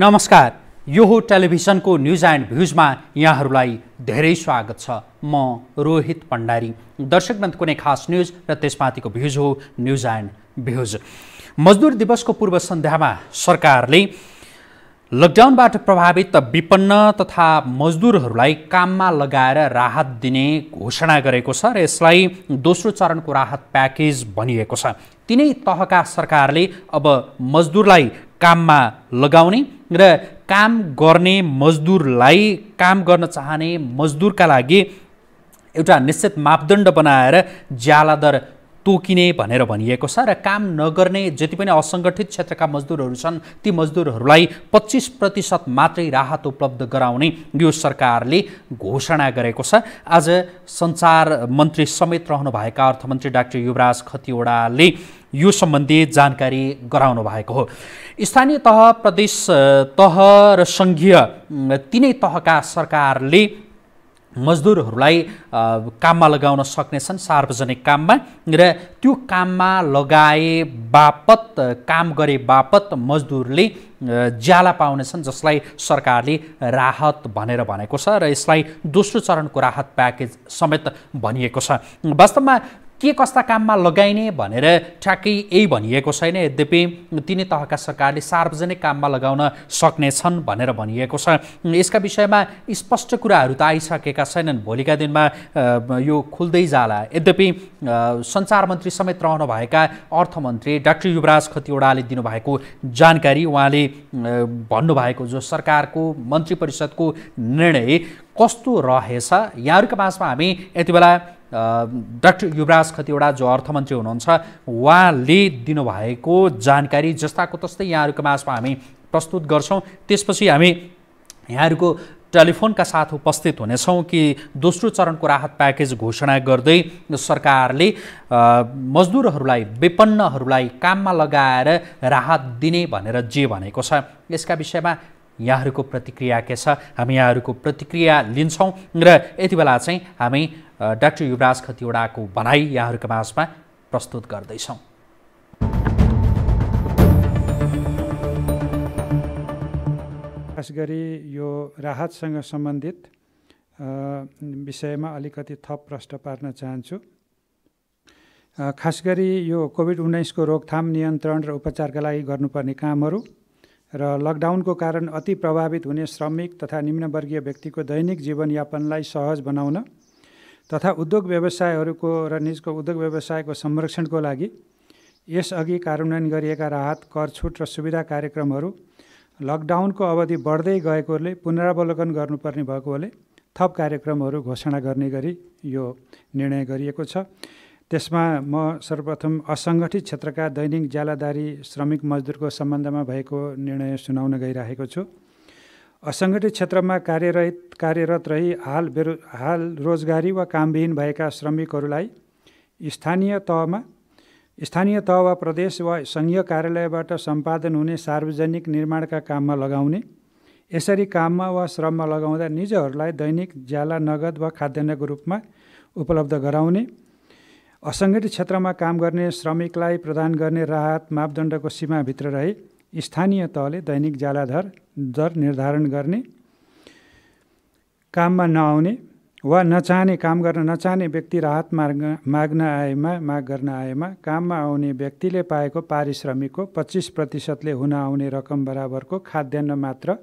नमस्कार यो हो टेलिभिजनको न्युज एन्ड भ्युजमा यहाँहरूलाई धेरै स्वागत छ। म रोहित भण्डारी। दर्शकवृन्द कुनै खास न्युज र त्यसमाथिको भ्युज हो न्युज एन्ड भ्युज। मजदुर दिवसको पूर्व सन्ध्यामा सरकारले लकडाउनबाट प्रभावित विपन्न तथा मजदुरहरूलाई काममा लगाएर राहत दिने घोषणा गरेको छ र यसलाई दोस्रो चरणको राहत प्याकेज भनिएको छ। तिनै तहका सरकारले अब मजदुरलाई काममा लगाउने र काम गर्ने मजदुरलाई काम गर्न चाहने मजदुरका लागि एउटा निश्चित मापदण्ड बनाएर ज्याला दर तोकिने भनेर भनिएको छ र काम नगर्ने जति पनि असङ्गठित क्षेत्रका मजदुरहरू छन् ती मजदुरहरूलाई पच्चिस प्रतिशत मात्रै राहत उपलब्ध गराउने यो सरकारले घोषणा गरेको छ। आज सञ्चार मन्त्री समेत रहनुभएका अर्थमन्त्री डाक्टर युवराज खतिवडाले यो सम्बन्धी जानकारी गराउनु भएको हो। स्थानीय तह प्रदेश तह र सङ्घीय तिनै तहका सरकारले मजदुरहरूलाई काममा लगाउन सक्नेछन् सार्वजनिक काममा र त्यो काममा लगाए बापत काम गरे बापत मजदुरले ज्याला पाउनेछन् जसलाई सरकारले राहत भनेर भनेको छ र यसलाई दोस्रो चरणको राहत प्याकेज समेत भनिएको छ। वास्तवमा के कस्ता काममा लगाइने भनेर ठ्याक्कै यही भनिएको छैन। यद्यपि तिनै तहका सरकारले सार्वजनिक काममा लगाउन सक्नेछन् भनेर भनिएको छ। यसका विषयमा स्पष्ट कुराहरू त आइसकेका छैनन्। भोलिका दिनमा यो खुल्दै जाला। यद्यपि सञ्चार मन्त्री समेत रहनुभएका अर्थमन्त्री डाक्टर युवराज खतिवडाले दिनुभएको जानकारी उहाँले भन्नुभएको जो सरकारको मन्त्री परिषदको निर्णय कस्तो रहेछ यहाँहरूका माझमा हामी यति बेला डाक्टर युवराज खतिवडा जो अर्थमन्त्री हुनुहुन्छ उहाँले दिनुभएको जानकारी जस्ताको तस्तै यहाँहरूको माझमा हामी प्रस्तुत गर्छौँ। त्यसपछि हामी यहाँहरूको टेलिफोनका साथ उपस्थित हुनेछौँ कि दोस्रो चरणको राहत प्याकेज घोषणा गर्दै सरकारले मजदुरहरूलाई विपन्नहरूलाई काममा लगाएर राहत दिने भनेर जे भनेको छ। यसका विषयमा यहाँहरूको प्रतिक्रिया के छ? हामी यहाँहरूको प्रतिक्रिया लिन्छौँ र यति बेला चाहिँ हामी डाक्टर युवराज खतिवडाको भनाइ यहाँहरूको माझमा प्रस्तुत गर्दैछौँ। खास गरी यो राहतसँग सम्बन्धित विषयमा अलिकति थप प्रश्न पार्न चाहन्छु। खास गरी यो कोभिड उन्नाइसको रोकथाम नियन्त्रण र उपचारका लागि गर्नुपर्ने कामहरू र लकडाउनको कारण अति प्रभावित हुने श्रमिक तथा निम्नवर्गीय व्यक्तिको दैनिक जीवनयापनलाई सहज बनाउन तथा उद्योग व्यवसायहरूको र निजको उद्योग व्यवसायको संरक्षणको लागि यसअघि कार्यान्वयन गरिएका राहत कर छुट र सुविधा कार्यक्रमहरू लकडाउनको अवधि बढ्दै गएकोले पुनरावलोकन गर्नुपर्ने भएकोले थप कार्यक्रमहरू घोषणा गर्ने गरी यो निर्णय गरिएको छ। त्यसमा म सर्वप्रथम असङ्गठित क्षेत्रका दैनिक ज्यालादारी श्रमिक मजदुरको सम्बन्धमा भएको निर्णय सुनाउन गइरहेको छु। असङ्गठित क्षेत्रमा कार्यरहित कार्यरत रही हाल बेरो हाल रोजगारी वा कामविहीन भएका श्रमिकहरूलाई स्थानीय तहमा स्थानीय तह वा प्रदेश वा सङ्घीय कार्यालयबाट सम्पादन हुने सार्वजनिक निर्माणका काममा लगाउने यसरी काममा वा श्रममा लगाउँदा निजहरूलाई दैनिक ज्याला नगद वा खाद्यान्नको रूपमा उपलब्ध गराउने असङ्गठित क्षेत्रमा काम गर्ने श्रमिकलाई प्रदान गर्ने राहत मापदण्डको सीमाभित्र रही स्थानीय तहले दैनिक ज्यालाधर दर निर्धारण गर्ने काममा नआउने वा नचाहने काम गर्न नचाहने व्यक्ति राहत माग माग्न आएमा माग गर्न आएमा काममा आउने व्यक्तिले पाएको पारिश्रमिकको पच्चिस प्रतिशतले हुन आउने रकम बराबरको खाद्यान्न मात्र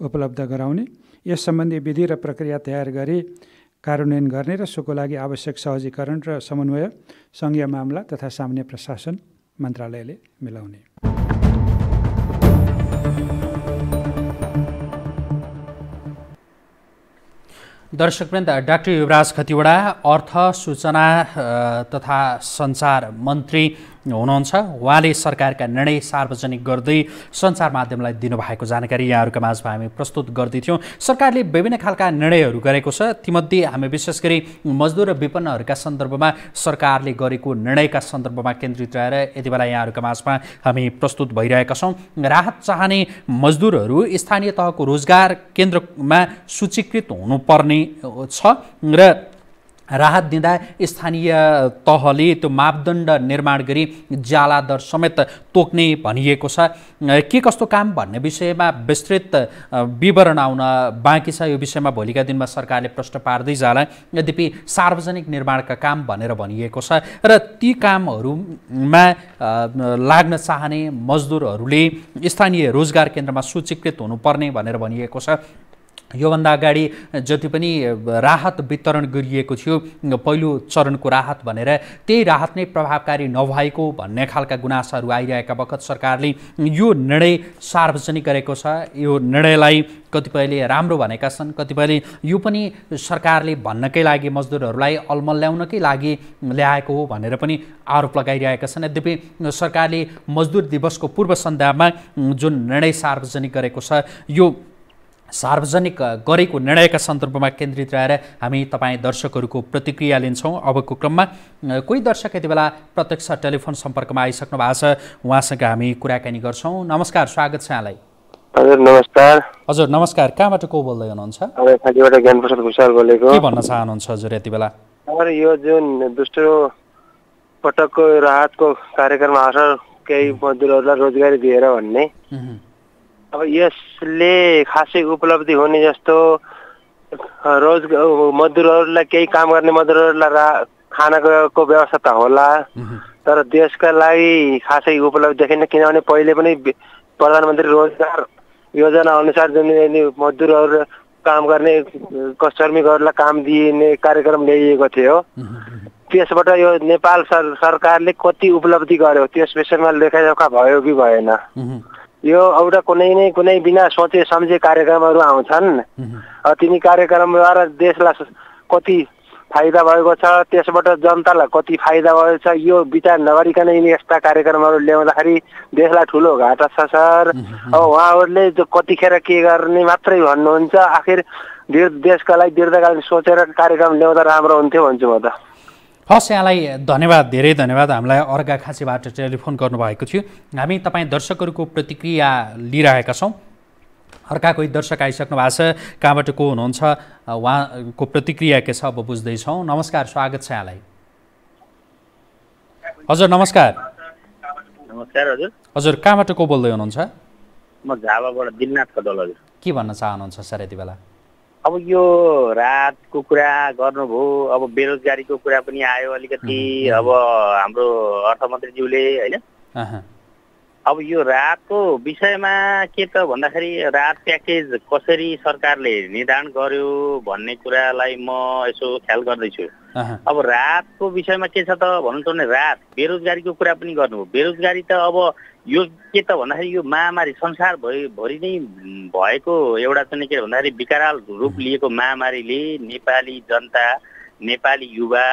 उपलब्ध गराउने यस सम्बन्धी विधि र प्रक्रिया तयार गरी कार्यान्वयन गर्ने र सोको लागि आवश्यक सहजीकरण र समन्वय सङ्घीय मामला तथा सामान्य प्रशासन मन्त्रालयले मिलाउने। दर्शकवृन्द डाक्टर युवराज खतिवडा अर्थ सूचना तथा सञ्चार मन्त्री हुनुहुन्छ। उहाँले सरकारका निर्णय सार्वजनिक गर्दै सञ्चार माध्यमलाई दिनुभएको जानकारी यहाँहरूका माझमा हामी प्रस्तुत गर्दैथ्यौँ। सरकारले विभिन्न खालका निर्णयहरू गरेको छ। तीमध्ये हामी विशेष गरी मजदुर र विपन्नहरूका सन्दर्भमा सरकारले गरेको निर्णयका सन्दर्भमा केन्द्रित रहेर यति बेला यहाँहरूका माझमा हामी प्रस्तुत भइरहेका छौँ। राहत चाहने मजदुरहरू स्थानीय तहको रोजगार केन्द्रमा सूचीकृत हुनुपर्ने छ र राहत दिँदा स्थानीय तहले त्यो मापदण्ड निर्माण गरी ज्याला दर समेत तोक्ने भनिएको छ। के कस्तो काम भन्ने विषयमा विस्तृत विवरण आउन बाँकी छ यो विषयमा भोलिका दिनमा सरकारले प्रश्न पार्दै जाला। यद्यपि सार्वजनिक निर्माणका काम भनेर भनिएको छ र ती कामहरूमा लाग्न चाहने मजदुरहरूले स्थानीय रोजगार केन्द्रमा सूचीकृत हुनुपर्ने भनेर भनिएको छ। योभन्दा अगाडि जति पनि राहत वितरण गरिएको थियो पहिलो चरणको राहत भनेर त्यही राहत नै प्रभावकारी नभएको भन्ने खालका गुनासाहरू आइरहेका बखत सरकारले यो निर्णय सार्वजनिक गरेको छ। यो निर्णयलाई कतिपयले राम्रो भनेका छन् कतिपयले यो पनि सरकारले भन्नकै लागि मजदुरहरूलाई ल्याउनकै लागि ल्याएको हो भनेर पनि आरोप लगाइरहेका छन्। यद्यपि सरकारले मजदुर दिवसको पूर्व सन्ध्यामा जुन निर्णय सार्वजनिक गरेको छ यो सार्वजनिक गरेको निर्णयका सन्दर्भमा केन्द्रित रहेर हामी तपाईँ दर्शकहरूको प्रतिक्रिया लिन्छौँ। अबको क्रममा कोही दर्शक यति बेला प्रत्यक्ष टेलिफोन सम्पर्कमा आइसक्नु भएको छ उहाँसँग हामी कुराकानी गर्छौँ। नमस्कार स्वागत छ यहाँलाई। हजुर नमस्कार। हजुर नमस्कार। कहाँबाट को बोल्दै हुनुहुन्छ? बोलेको। के भन्न चाहनुहुन्छ हजुर यति बेला? यो जुन दोस्रो पटकको राहतको कार्यक्रम आउँछ केही मजदुरहरूलाई रोजगारी दिएर भन्ने अब यसले खासै उपलब्धि हुने जस्तो रोज मजदुरहरूलाई केही काम गर्ने मजदुरहरूलाई रा खानाको व्यवस्था त होला तर देशका लागि खासै उपलब्धि देखिन किनभने पहिले पनि प्रधानमन्त्री रोजगार योजना अनुसार जुन मजदुरहरू काम गर्ने श्रमिकहरूलाई काम दिने कार्यक्रम ल्याइएको थियो त्यसबाट यो नेपाल सर सरकारले कति उपलब्धि गर्यो त्यस विषयमा लेखाजोखा भयो कि भएन? यो एउटा कुनै नै कुनै बिना सोचे सम्झे कार्यक्रमहरू आउँछन्। तिनी कार्यक्रमद्वारा देशलाई कति फाइदा भएको छ त्यसबाट जनतालाई कति फाइदा भएको छ यो विचार नगरिकन यस्ता कार्यक्रमहरू ल्याउँदाखेरि देशलाई ठुलो घाटा छ सर। अब उहाँहरूले कतिखेर के गर्ने मात्रै भन्नुहुन्छ आखिर देशका लागि दीर्घकालीन सोचेर कार्यक्रम ल्याउँदा राम्रो हुन्थ्यो भन्छु म त। हस् यहाँलाई धन्यवाद धेरै धन्यवाद। हामीलाई अर्घा खाँचीबाट टेलिफोन गर्नुभएको थियो। हामी तपाईँ दर्शकहरूको प्रतिक्रिया लिइरहेका छौँ। अर्का कोही दर्शक आइसक्नु भएको छ। कहाँबाट को हुनुहुन्छ? उहाँको प्रतिक्रिया के छ अब बुझ्दैछौँ। नमस्कार स्वागत छ यहाँलाई। हजुर नमस्कार। नमस्कार हजुर। हजुर कहाँबाट को बोल्दै हुनुहुन्छ? म झापाबाट दिलनाथ कटल हजुर। के भन्न चाहनुहुन्छ सर यति बेला? अब यो रातको कुरा गर्नुभयो अब बेरोजगारीको कुरा पनि आयो अलिकति। अब हाम्रो अर्थमन्त्रीज्यूले होइन? अब यो रातको विषयमा के त भन्दाखेरि रात प्याकेज कसरी सरकारले निर्धारण गर्यो भन्ने कुरालाई म यसो ख्याल गर्दैछु। अब रातको विषयमा के छ त भन्नु भने रात बेरोजगारीको कुरा पनि गर्नु बेरोजगारी त अब यो के त भन्दाखेरि यो महामारी संसारभरि भरि नै भएको एउटा चाहिँ के भन्दाखेरि विकराल रूप लिएको महामारीले नेपाली जनता नेपाली युवा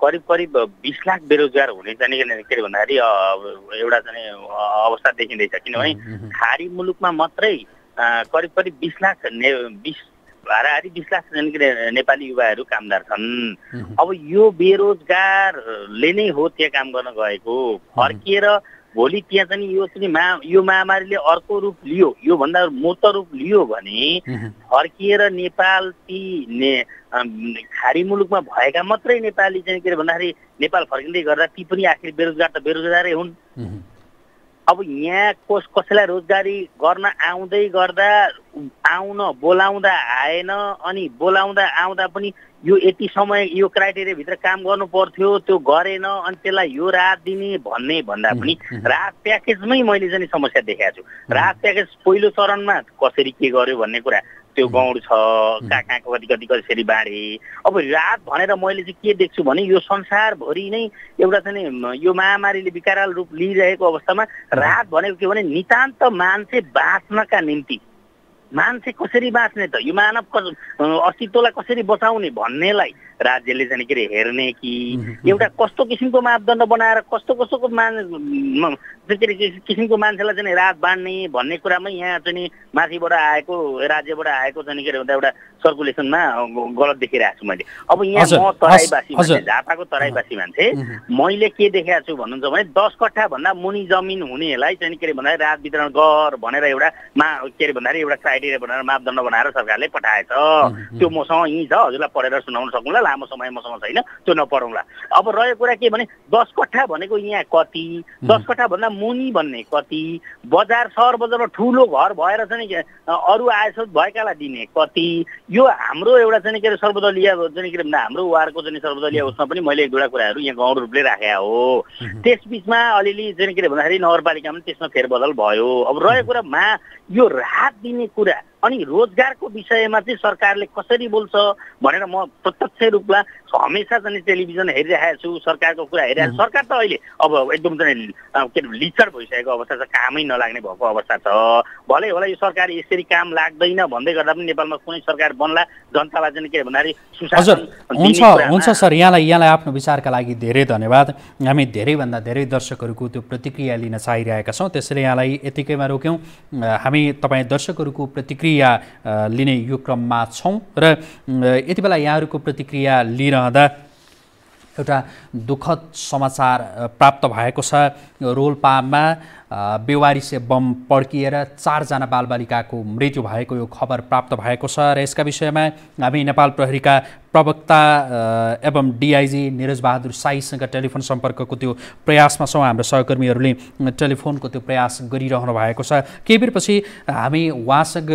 करिब करिब बिस लाख बेरोजगार हुने चाहिँ के अरे भन्दाखेरि एउटा चाहिँ अवस्था देखिँदैछ। किनभने खाडी मुलुकमा मात्रै करिब करिब बिस लाख ने बिस हाराहारी बिस लाख नेपाली युवाहरू कामदार छन्। अब यो बेरोजगारले नै हो त्यहाँ काम गर्न गएको। फर्किएर भोलि त्यहाँ चाहिँ यो चाहिँ मा यो महामारीले अर्को रूप लियो। योभन्दा मूर्त रूप लियो भने फर्किएर नेपाल ती ने खाडी मुलुकमा भएका मात्रै नेपाली चाहिँ के अरे भन्दाखेरि नेपाल फर्किँदै गर्दा ती पनि आखिर बेरोजगार त बेरोजगारै हुन्। अब यहाँ कस कसैलाई रोजगारी गर्न आउँदै गर्दा आउन बोलाउँदा आएन अनि बोलाउँदा आउँदा पनि यो यति समय यो क्राइटेरियाभित्र काम गर्नु पर्थ्यो त्यो गरेन अनि त्यसलाई यो रात दिने भन्ने भन्दा पनि रात प्याकेजमै मैले चाहिँ समस्या देखाएको छु। रात प्याकेज पहिलो चरणमा कसरी के गर्यो भन्ने कुरा। त्यो गौड छ कहाँ कहाँको कति कति कसरी बाँडे अब रात भनेर मैले चाहिँ के देख्छु भने यो संसारभरि नै एउटा चाहिँ यो महामारीले विकराल रूप लिइरहेको अवस्थामा रात भनेको के भने नितान्त मान्छे बाँच्नका निम्ति। मान्छे कसरी बाँच्ने त? यो मानव अस्तित्वलाई कसरी बचाउने भन्नेलाई। राज्यले चाहिँ के अरे हेर्ने कि एउटा कस्तो किसिमको मापदण्ड बनाएर कस्तो कस्तोको मान के अरे किसिमको मान्छेलाई चाहिँ रात बाँड्ने भन्ने कुरामै यहाँ चाहिँ माथिबाट आएको राज्यबाट आएको चाहिँ के अरे एउटा सर्कुलेसनमा गलत देखिरहेको छु मैले। अब यहाँ म तराईवासी मान्छे झापाको तराईवासी मान्छे मैले के देखाएको छु भन्नुहुन्छ भने दस कट्ठाभन्दा मुनि जमिन हुनेलाई चाहिँ के अरे भन्दाखेरि रात वितरण गर भनेर एउटा मा के अरे भन्दाखेरि एउटा क्राइटेरिया बनाएर मापदण्ड बनाएर सरकारले पठाएछ। त्यो मसँग यहीँ छ हजुरलाई पढेर सुनाउन सक्नुला लामो समय मसँग छैन त्यो नपढौँला। अब रहेको कुरा के भने दस कट्ठा भनेको यहाँ कति दस कट्ठाभन्दा मुनि भन्ने कति बजार सहर बजारमा ठुलो घर भएर चाहिँ अरू आयस्रोत भएकालाई दिने कति यो हाम्रो एउटा चाहिँ के अरे सर्वदलीय चाहिँ के अरे हाम्रो वारको चाहिँ सर्वदलीय उसमा पनि मैले एक दुईवटा कुराहरू यहाँ गाउँ रूपले राखेका हो। त्यस बिचमा अलिअलि चाहिँ के अरे भन्दाखेरि नगरपालिकामा त्यसमा फेरबदल भयो। अब रहेको कुरामा यो राहत दिने कुरा अनि रोजगारको विषयमा चाहिँ सरकारले कसरी बोल्छ भनेर म प्रत्यक्ष रूपमा हमेसा चाहिँ टेलिभिजन हेरिरहेको छु सरकारको कुरा हेरिरहेको छु। सरकार त अहिले अब एकदम चाहिँ के अरे लिचर भइसकेको अवस्था छ कामै नलाग्ने भएको अवस्था छ। भलै होला यो सरकार यसरी काम लाग्दैन भन्दै गर्दा पनि नेपालमा कुनै सरकार बन्ला जनतालाई चाहिँ के भन्दाखेरि हजुर हुन्छ हुन्छ सर यहाँलाई यहाँलाई आफ्नो विचारका लागि धेरै धन्यवाद। हामी धेरैभन्दा धेरै दर्शकहरूको त्यो प्रतिक्रिया लिन चाहिरहेका छौँ। त्यसैले यहाँलाई यतिकैमा रोक्यौँ। हामी तपाईँ दर्शकहरूको प्रतिक्रिया लिने यो क्रममा छौँ र यति बेला यहाँहरूको प्रतिक्रिया लिइरहँदा एउटा दुःखद समाचार प्राप्त भएको छ। रोल्पामा बेवारिसे बम पड्किएर चारजना बालबालिकाको मृत्यु भएको यो खबर प्राप्त भएको छ र यसका विषयमा हामी नेपाल प्रहरीका प्रवक्ता एवं डिआइजी निरज बहादुर साईसँग टेलिफोन सम्पर्कको त्यो प्रयासमा छौँ। हाम्रो सहकर्मीहरूले टेलिफोनको त्यो प्रयास गरिरहनु भएको छ। केही बेरपछि हामी उहाँसँग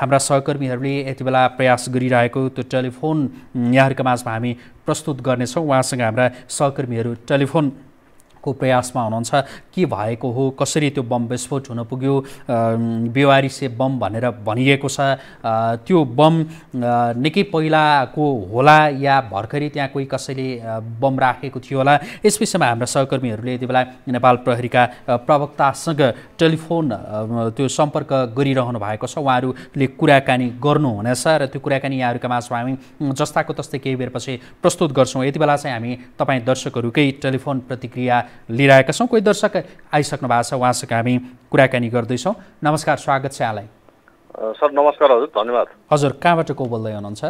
हाम्रा सहकर्मीहरूले यति बेला प्रयास गरिरहेको त्यो टेलिफोन यहाँहरूका माझमा हामी प्रस्तुत गर्नेछौँ। उहाँसँग हाम्रा सहकर्मीहरू टेलिफोन को प्रयासमा हुनुहुन्छ के भएको हो कसरी त्यो बम विस्फोट हुन पुग्यो बेवारिसे बम भनेर भनिएको छ त्यो बम निकै पहिलाको होला या भर्खरै त्यहाँ कोही कसैले बम राखेको थियो होला यस विषयमा हाम्रा सहकर्मीहरूले यति बेला नेपाल प्रहरीका प्रवक्तासँग टेलिफोन त्यो सम्पर्क गरिरहनु भएको छ उहाँहरूले कुराकानी गर्नुहुनेछ र त्यो कुराकानी यहाँहरूका माझमा हामी जस्ताको तस्तै केही बेरपछि प्रस्तुत गर्छौँ। यति बेला चाहिँ हामी तपाईँ दर्शकहरूकै टेलिफोन प्रतिक्रिया लिइरहेका छौँ। कोही दर्शक आइसक्नु भएको छ उहाँसँग हामी कुराकानी गर्दैछौँ। नमस्कार स्वागत छ यहाँलाई। सर नमस्कार हजुर धन्यवाद। हजुर कहाँबाट को बोल्दै हुनुहुन्छ?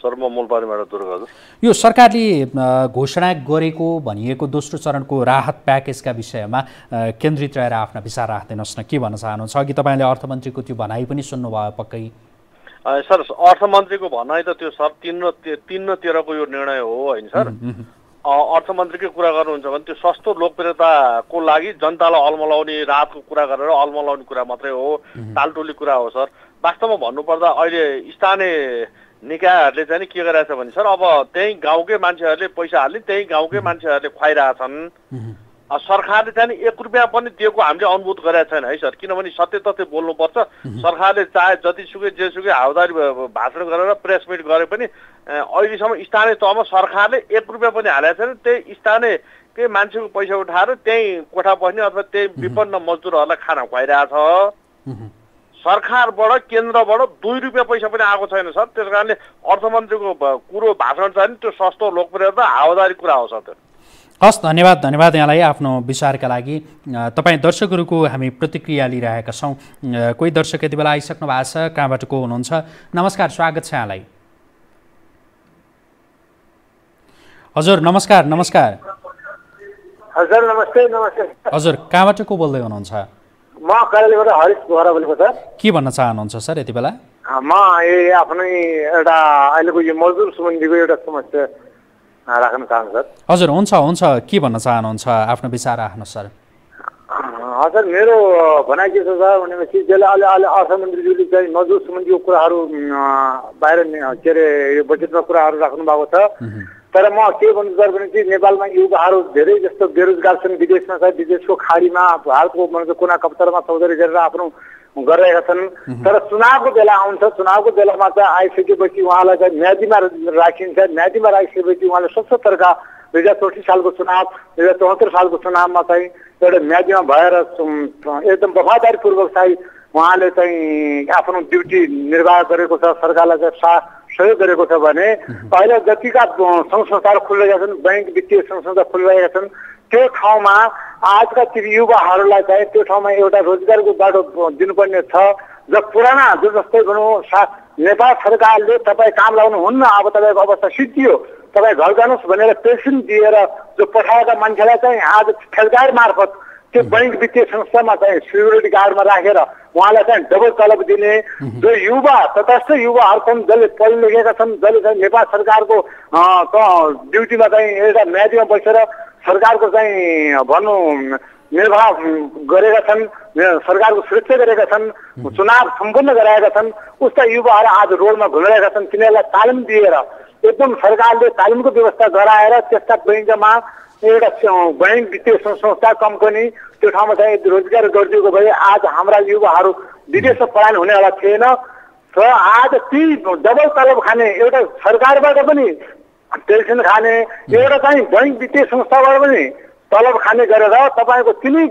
सर म मुलपारीबाट दुर्ग हजुर। यो सरकारले घोषणा गरेको भनिएको दोस्रो चरणको राहत प्याकेजका विषयमा केन्द्रित रहेर आफ्ना विचार राखिदिनुहोस् न। के भन्न चाहनुहुन्छ? अघि तपाईँले अर्थमन्त्रीको त्यो भनाइ पनि सुन्नुभयो पक्कै। सर अर्थमन्त्रीको भनाइ त त्यो सर तिन र तिन र तेह्रको यो निर्णय हो होइन सर? अर्थमन्त्रीकै कुरा गर्नुहुन्छ भने त्यो सस्तो लोकप्रियताको लागि जनतालाई अलमलाउने राहतको कुरा गरेर अलमलाउने कुरा मात्रै हो। टालटोली कुरा हो सर। वास्तवमा भन्नुपर्दा अहिले स्थानीय निकायहरूले चाहिँ के गरिरहेछ भने सर अब त्यही गाउँकै मान्छेहरूले पैसा हाल्ने त्यही गाउँकै मान्छेहरूले खुवाइरहेछन्। सरकारले चाहिँ एक रुपियाँ पनि दिएको हामीले अनुभूत गरेका छैन है सर? किनभने सत्य तथ्य बोल्नुपर्छ। सरकारले चाहे जतिसुकै जेसुकै हावदारी भाषण गरेर प्रेस मिट गरे पनि अहिलेसम्म स्थानीय तहमा सरकारले एक रुपियाँ पनि हालेको छैन। त्यही स्थानीयकै मान्छेको पैसा उठाएर त्यही कोठा बस्ने अथवा त्यही विपन्न मजदुरहरूलाई खाना खुवाइरहेछ। सरकारबाट केन्द्रबाट दुई रुपियाँ पैसा पनि आएको छैन सर। त्यस कारणले अर्थमन्त्रीको कुरो भाषण छ नि त्यो सस्तो लोकप्रियता हावादारी कुरा हो सर। त्यो हस् धन्यवाद धन्यवाद यहाँलाई आफ्नो विचारका लागि। तपाईँ दर्शकहरूको हामी प्रतिक्रिया लिइरहेका छौँ। कोही दर्शक यति बेला आइसक्नु भएको छ कहाँबाट को हुनुहुन्छ? नमस्कार स्वागत छ यहाँलाई। हजुर नमस्कार नमस्कार। हजुर नमस्ते नमस्ते। हजुर कहाँबाट को बोल्दै हुनुहुन्छ? म हरिश बोलेको सर। के भन्न चाहनुहुन्छ सर यति बेला? म आफ्नै एउटा अहिलेको यो मजदुर सम्बन्धीको एउटा समस्या। राख्न चाहन्छु सर? हजुर हुन्छ हुन्छ। के भन्न चाहनुहुन्छ आफ्नो विचार राख्नु सर हजुर मेरो भनाइ के छ सर भनेपछि जसले अहिले अहिले अर्थमन्त्रीज्यूले चाहिँ मजदुर सम्बन्धीको कुराहरू बाहिर के अरे यो बजेटमा कुराहरू राख्नु भएको छ। तर म के भन्नु सर भने चाहिँ नेपालमा युवाहरू धेरै जस्तो बेरोजगार छन् विदेशमा छ विदेशको खाडीमा भारतको मतलब कुना कप्तरमा चौधरी गरेर आफ्नो गरिरहेका छन्। तर चुनावको बेला आउँछ चुनावको बेलामा चाहिँ आइसकेपछि उहाँलाई चाहिँ म्यादीमा राखिन्छ। म्यादीमा राखिसकेपछि उहाँले सतहत्तरका दुई हजार चौठी सालको चुनाव दुई हजार चौहत्तर सालको चुनावमा चाहिँ एउटा म्यादीमा भएर एकदम वफादारीपूर्वक चाहिँ उहाँले चाहिँ आफ्नो ड्युटी निर्वाह गरेको छ सरकारलाई चाहिँ सा सहयोग गरेको छ भने अहिले जतिका सङ्घ संस्थाहरू खुलिरहेका छन् ब्याङ्क वित्तीय सङ्घ संस्था खुलिरहेका छन् त्यो ठाउँमा आजका ती युवाहरूलाई चाहिँ त्यो ठाउँमा एउटा रोजगारको बाटो दिनुपर्ने छ। ज पुराना जो जस्तै भनौँ सा नेपाल सरकारले तपाईँ काम लगाउनुहुन्न अब तपाईँको अवस्था सिद्धियो। तपाईँ घर जानुहोस् भनेर पेन्सन दिएर जो पठाएका मान्छेलाई चाहिँ आज ठेलदार मार्फत त्यो बैङ्क वित्तीय संस्थामा चाहिँ सिक्युरिटी गार्डमा राखेर उहाँलाई चाहिँ डबल तलब दिने। जो युवा तटस्थ युवाहरू छन् जसले पढि लेखेका छन् जसले चाहिँ नेपाल सरकारको ड्युटीमा चाहिँ एउटा म्यादीमा बसेर सरकारको चाहिँ भनौँ निर्वाह गरेका छन् सरकारको सुरक्षा गरेका छन् चुनाव सम्पन्न गराएका छन् उस्ता युवाहरू आज रोडमा घुमिरहेका छन् तिनीहरूलाई तालिम दिएर एकदम सरकारले तालिमको व्यवस्था गराएर त्यस्ता बैङ्कमा एउटा बैङ्क वित्तीय संस्था कम्पनी त्यो ठाउँमा चाहिँ रोजगार गरिदिएको भए आज हाम्रा युवाहरू विदेशमा पलायन हुनेवाला थिएन। र आज ती डबल तलब खाने एउटा सरकारबाट पनि पेन्सन खाने एउटा चाहिँ बैङ्क वित्तीय संस्थाबाट पनि तलब खाने गरेर तपाईँको तिनै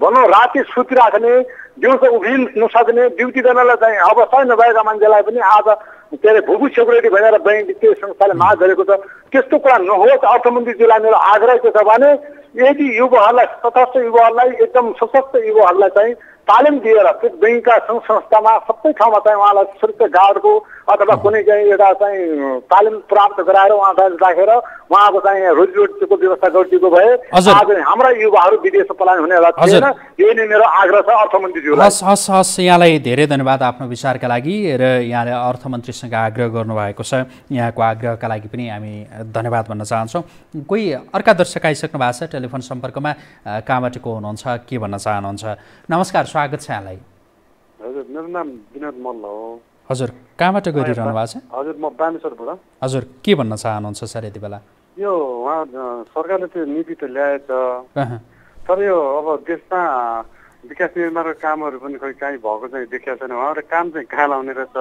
भनौँ राति सुतिराख्ने दिउँसो उभिन नसक्ने ड्युटी गर्नलाई चाहिँ अवस्था नभएका मान्छेलाई पनि आज के अरे भूभू सेक्युरिटी भनेर बैङ्क वित्तीय संस्थाले माग गरेको छ। त्यस्तो कुरा नहोस् अर्थमन्त्रीज्यूलाई मेरो आग्रह के छ भने यदि युवाहरूलाई तटस्थ युवाहरूलाई एकदम सशक्त युवाहरूलाई चाहिँ तालिम दिएर त्यो बैङ्कका सङ्घ संस्थामा सबै ठाउँमा चाहिँ उहाँलाई सुरक्षा गार्डको अथवा कुनै चाहिँ एउटा चाहिँ तालिम प्राप्त गराएर उहाँलाई राखेर उहाँको चाहिँ रोजीरोटीको व्यवस्था गरिदिएको भए आज हाम्रा युवाहरू विदेश पलायन हुने थिएन यही नै मेरो आग्रह छ अर्थमन्त्रीज्यूलाई। हस् हस् हस् यहाँलाई धेरै धन्यवाद आफ्नो विचारका लागि र यहाँले अर्थमन्त्रीसँग आग्रह गर्नुभएको छ। यहाँको आग्रहका लागि पनि हामी धन्यवाद भन्न चाहन्छौँ। कोही अर्का दर्शक आइसक्नु भएको छ? टेलिफोन सम्पर्कमा कहाँबाट को हुनुहुन्छ के भन्न चाहनुहुन्छ? नमस्कार स्वागत छ यहाँलाई। हजुर मेरो नाम विनोद मल्ल हो। हजुर कहाँबाट गरिरहनु भएको छ? हजुर म बानेश्वरबाट। हजुर के भन्न चाहनुहुन्छ सर यति बेला? यो उहाँ सरकारले त्यो नीति त ल्याएछ। तर यो अब देशमा विकास निर्माणको कामहरू पनि खोइ काहीँ भएको चाहिँ देखिएको छैन। उहाँहरूले काम चाहिँ कहाँ लाउने रहेछ?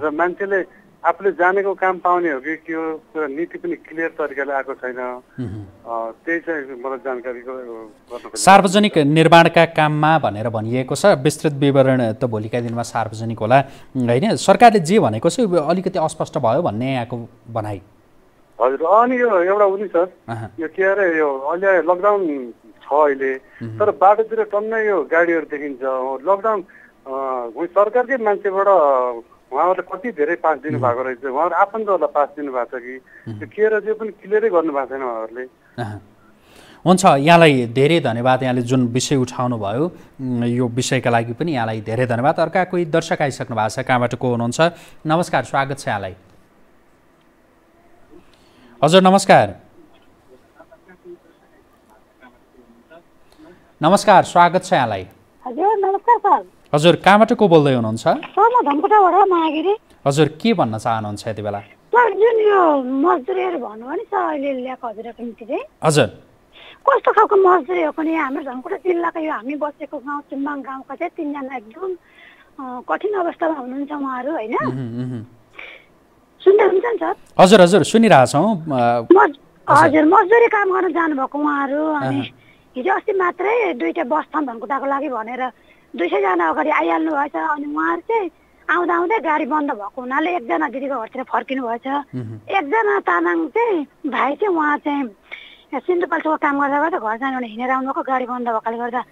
र मान्छेले आफूले जानेको काम पाउने हो कि के हो नीति पनि क्लियर तरिकाले आएको छैन। त्यही चाहिँ मलाई जानकारी सार्वजनिक निर्माणका काममा भनेर भनिएको छ। विस्तृत विवरण त भोलिका दिनमा सार्वजनिक होला। होइन सरकारले जे भनेको छ अलिकति अस्पष्ट भयो भन्ने यहाँको भनाइ। हजुर अनि यो एउटा उनी सर यो के अरे यो अहिले लकडाउन छ अहिले तर बाटोतिर टन्नै यो गाडीहरू देखिन्छ। लकडाउन सरकारकै मान्छेबाट उहाँहरूले कति धेरै पास दिनुभएको रहेछ? उहाँहरू आफन्तहरूलाई पास दिनुभएको छ कि? त्यो के र पनि क्लियरै गर्नुभएको छैन उहाँहरूले। हुन्छ यहाँलाई धेरै धन्यवाद। यहाँले जुन विषय उठाउनु भयो यो विषयका लागि पनि यहाँलाई धेरै धन्यवाद। अर्का कोही दर्शक आइसक्नु भएको छ कहाँबाट को हुनुहुन्छ? नमस्कार स्वागत छ यहाँलाई। हजुर नमस्कार। नमस्कार स्वागत छ यहाँलाई। हजुर नमस्कार सर। हजुर कहाँबाट को बोल्दै हुनुहुन्छ? हजुर के भन्न चाहनुहुन्छ यति बेला? जुन यो मजदुरीहरू भन्नुभयो नि सर अहिले ल्याएको हजुरको निम्ति चाहिँ। हजुर। कस्तो खालको मजदुरी हो पनि हाम्रो धनकुटा जिल्लाको यो हामी बसेको गाउँ चुम्बाङ गाउँका चाहिँ तिनजना एकदम कठिन अवस्थामा हुनुहुन्छ उहाँहरू होइन? सुन्दै हुन्छ नि सर? हजुर हजुर सुनिरहेछौँ। हजुर। मजदुरी काम गर्न जानुभएको उहाँहरू अनि हिजो अस्ति मात्रै दुइटा बस धनकुटाको लागि भनेर दुई सयजना अगाडि आइहाल्नु भएछ अनि उहाँहरू चाहिँ आउँदा आउँदै गाडी बन्द भएको हुनाले एकजना दिदीको घरतिर फर्किनु भएछ। एकजना तामाङ चाहिँ भाइ चाहिँ उहाँ चाहिँ सिन्धुपाल्चोको काम गर्दा गर्दा घर जानु भने हिँडेर आउनुभएको गाडी बन्द भएकोले गर्दा।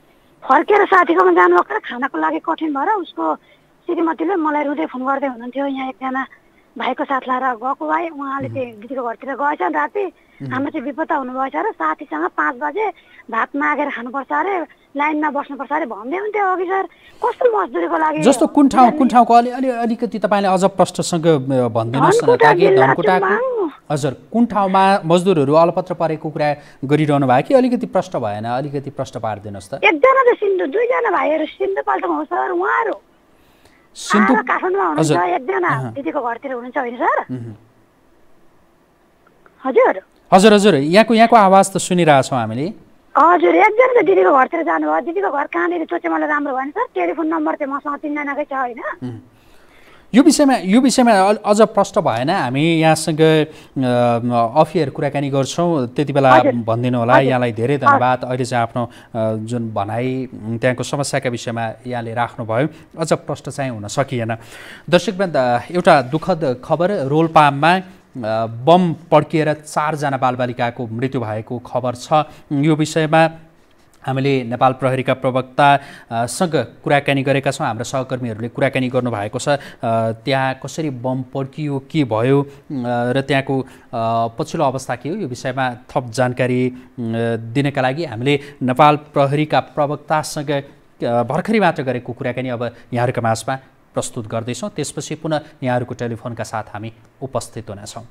फर्केर साथीकोमा जानुभएको र खानाको लागि कठिन भएर उसको श्रीमतीले मलाई रुँदै फोन गर्दै हुनुहुन्थ्यो यहाँ एकजना भाइको साथ लाएर गएको भाइ उहाँले चाहिँ दिदीको घरतिर गएछन् राति। हाम्रो चाहिँ विपत्ता हुनुभएछ र साथीसँग पाँच बजे भात मागेर खानुपर्छ अरे। लाइनमा बस्नुपर्छ अरे भन्दै हुन्थ्यो अघि सर कस्तो मजदुरीको लागि? जस्तो कुन ठाउँ कुन ठाउँको अलि अलि अलिकति तपाईँले अझ प्रष्टसँग भनिदिनुहोस् न ताकि धनकुटाको हजुर कुन ठाउँमा मजदुरहरू अलपत्र परेको कुरा गरिरहनु भयो कि अलिकति प्रष्ट भएन? अलिकति प्रष्ट पारिदिनुहोस् त। एकजना त सिन्धु दुईजना भाइहरू सिन्धुपाल्टोमा हो सर। उहाँहरू सिन्धु काठमाडौँमा हुनुहुन्छ एकजना दिदीको घरतिर हुनुहुन्छ होइन सर? हजुर। हजुर हजुर। यहाँको यहाँको आवाज त सुनिरहेछौँ हामीले। हजुर एकजना त दिदीको घरतिर जानुभयो। दिदीको घर कहाँनिर? चाहिँ मलाई राम्रो भएन सर। टेलिफोन नम्बर चाहिँ मसँग तिनजनाकै छ होइन। यो विषयमा यो विषयमा अझ प्रष्ट भएन। हामी यहाँसँग अफियर कुराकानी गर्छौँ। त्यति बेला भनिदिनु होला। यहाँलाई धेरै धन्यवाद। अहिले चाहिँ आफ्नो जुन भनाइ त्यहाँको समस्याका विषयमा यहाँले राख्नुभयो। अझ प्रष्ट चाहिँ हुन सकिएन। दर्शकवृन्द एउटा दुःखद खबर रोल्पामा बम पड्किएर चारजना बालबालिकाको मृत्यु भएको खबर छ। यो विषयमा हामीले नेपाल प्रहरीका प्रवक्तासँग कुराकानी गरेका छौँ। हाम्रा सहकर्मीहरूले कुराकानी गर्नुभएको छ। त्यहाँ कसरी बम पड्कियो के भयो र त्यहाँको पछिल्लो अवस्था के हो यो विषयमा थप जानकारी दिनका लागि हामीले नेपाल प्रहरीका प्रवक्तासँग भर्खरै मात्र गरेको कुराकानी अब यहाँहरूका माझमा प्रस्तुत गर्दैछौँ। त्यसपछि पुनः यहाँहरूको टेलिफोनका साथ हामी उपस्थित हुनेछौँ।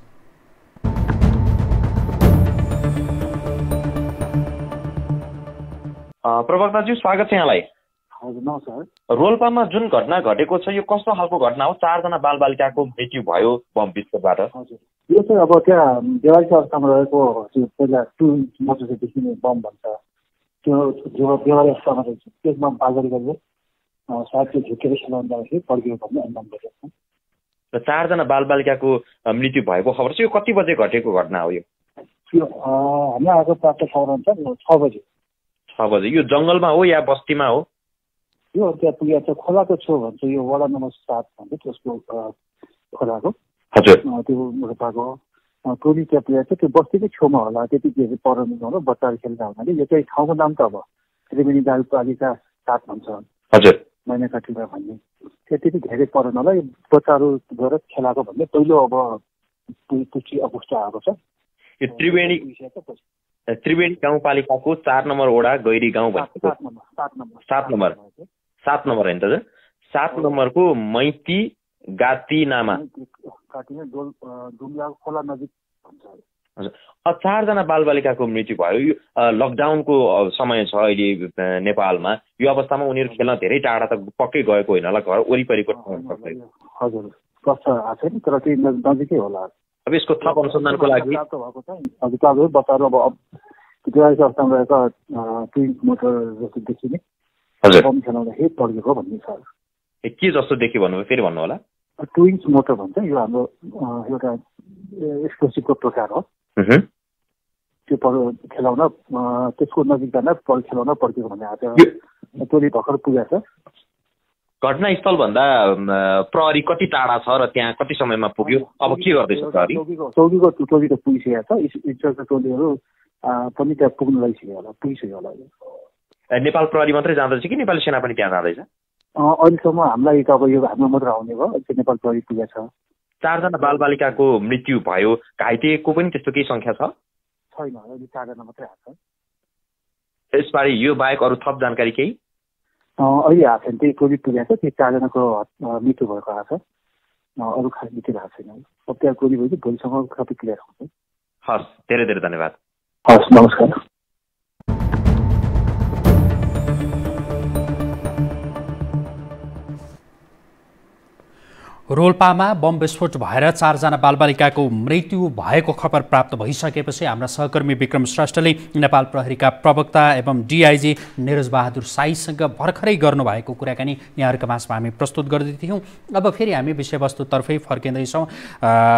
प्रवक्ताज्यू स्वागत छ यहाँलाई। हजुर नमस्कार। रोल्पामा जुन घटना घटेको छ यो कस्तो खालको घटना हो? चारजना बालबालिकाको मृत्यु भयो बम विस्फोटबाट। हजुर। यो चाहिँ अब त्यहाँ देवाली अवस्थामा रहेको पहिला टु मोटर देखिने बम भन्छ। त्यो जो देवाली अवस्थामा रहेछ त्यसमा बालबालिकाले त्यो झुकेर खेलाउँदाखेरि पड्कियो भन्ने अनुमान गरेको छ। र चारजना बालबालिकाको मृत्यु भएको खबर छ यो कति बजे घटेको घटना हो यो? हामीलाई आएको प्राप्त खबर अनुसार छ बजे। छ बजे। यो जङ्गलमा हो या बस्तीमा हो? यो त्यहाँ पुगेको छ खोलाको छेउ भन्छ यो वडा नम्बर सात भन्छ त्यसको खोलाको हजुर। त्यो रोपाको टोली त्यहाँ पुगेको छ त्यो बस्तीकै छेउमा होला। त्यति के पर र बच्चाहरू खेल्दा हुनाले। यो चाहिँ ठाउँको नाम त अब त्रिवेणी गाउँपालिका सात भन्छ। हजुर। मैनाकाटीमा भन्ने। त्यति धेरै परेन होला। यो बच्चाहरू गएर खेलाएको भन्ने पहिलो अब पुष्टि अपुष्ट आएको छ। यो त्रिवेणी त्रिवेणी गाउँपालिकाको चार नम्बर वडा गैरी गाउँ भनेको। सात नम्बर सात नम्बर। होइन त सात नम्बरको मैती गाती नामा चारजना बालबालिकाको मृत्यु भयो। यो लकडाउनको समय छ अहिले नेपालमा। यो अवस्थामा उनीहरू खेल्न धेरै टाढा त पक्कै गएको होइन होला घर वरिपरिको हजुर। छैन तर नजिकै होला। अब यसको थप अनुसन्धानको लागि। हजुर बच्चाहरू अब अवस्थामा रहेका ट्विन्स मोटर जस्तो देखिने। खेलाउँदाखेरि पड्केको भन्ने छ। के जस्तो देखियो भन्नुभयो फेरि भन्नु होला? ट्विन्स मोटर भन्छ। यो हाम्रो एउटा एक्सप्लोसिभको प्रकार हो। त्यो पर खेलाउन त्यसको नजिक जाँदा खेलाउन पड्केको भन्ने आज टोली भर्खर पुगेको छ। घटनास्थलभन्दा प्रहरी कति टाढा छ र त्यहाँ कति समयमा पुग्यो? अब के गर्दैछ प्रहरी? चौकीको टोली त पुगिसकेको छ। इन्चार्जको टोलीहरू पनि त्यहाँ पुग्नु लागिसक्यो होला पुगिसक्यो होला। नेपाल प्रहरी मात्रै जाँदैछ कि नेपाली सेना पनि त्यहाँ जाँदैछ? अहिलेसम्म हामीलाई त अब यो हाम्रो मात्र आउने भयो। नेपाल प्रहरी पुगेको छ। चारजना बालबालिकाको मृत्यु भयो घाइतेको पनि त्यस्तो केही सङ्ख्या छ? छैन अहिले चारजना मात्रै आएको छ। यसबारे यो बाहेक अरू थप जानकारी केही? अहिले आएको छैन त्यही कोभिड पुगेको छ त्यो चारजनाको मृत्यु भएको आएको छ। अरू खास मृत्यु भएको छैन। अब त्यहाँ कोभिड भएपछि भोलिसम्म सबै क्लियर हुन्छ। हस् धेरै धेरै धन्यवाद। हस् नमस्कार। रोल्पामा बम विस्फोट भएर चारजना बालबालिकाको मृत्यु भएको खबर प्राप्त भइसकेपछि हाम्रा सहकर्मी विक्रम श्रेष्ठले नेपाल प्रहरीका प्रवक्ता एवं डिआइजी निरज बहादुर साईसँग भर्खरै गर्नुभएको कुराकानी यहाँहरूका माझमा हामी प्रस्तुत गर्दै थियौँ अब फेरि हामी विषयवस्तुतर्फै फर्किँदैछौँ।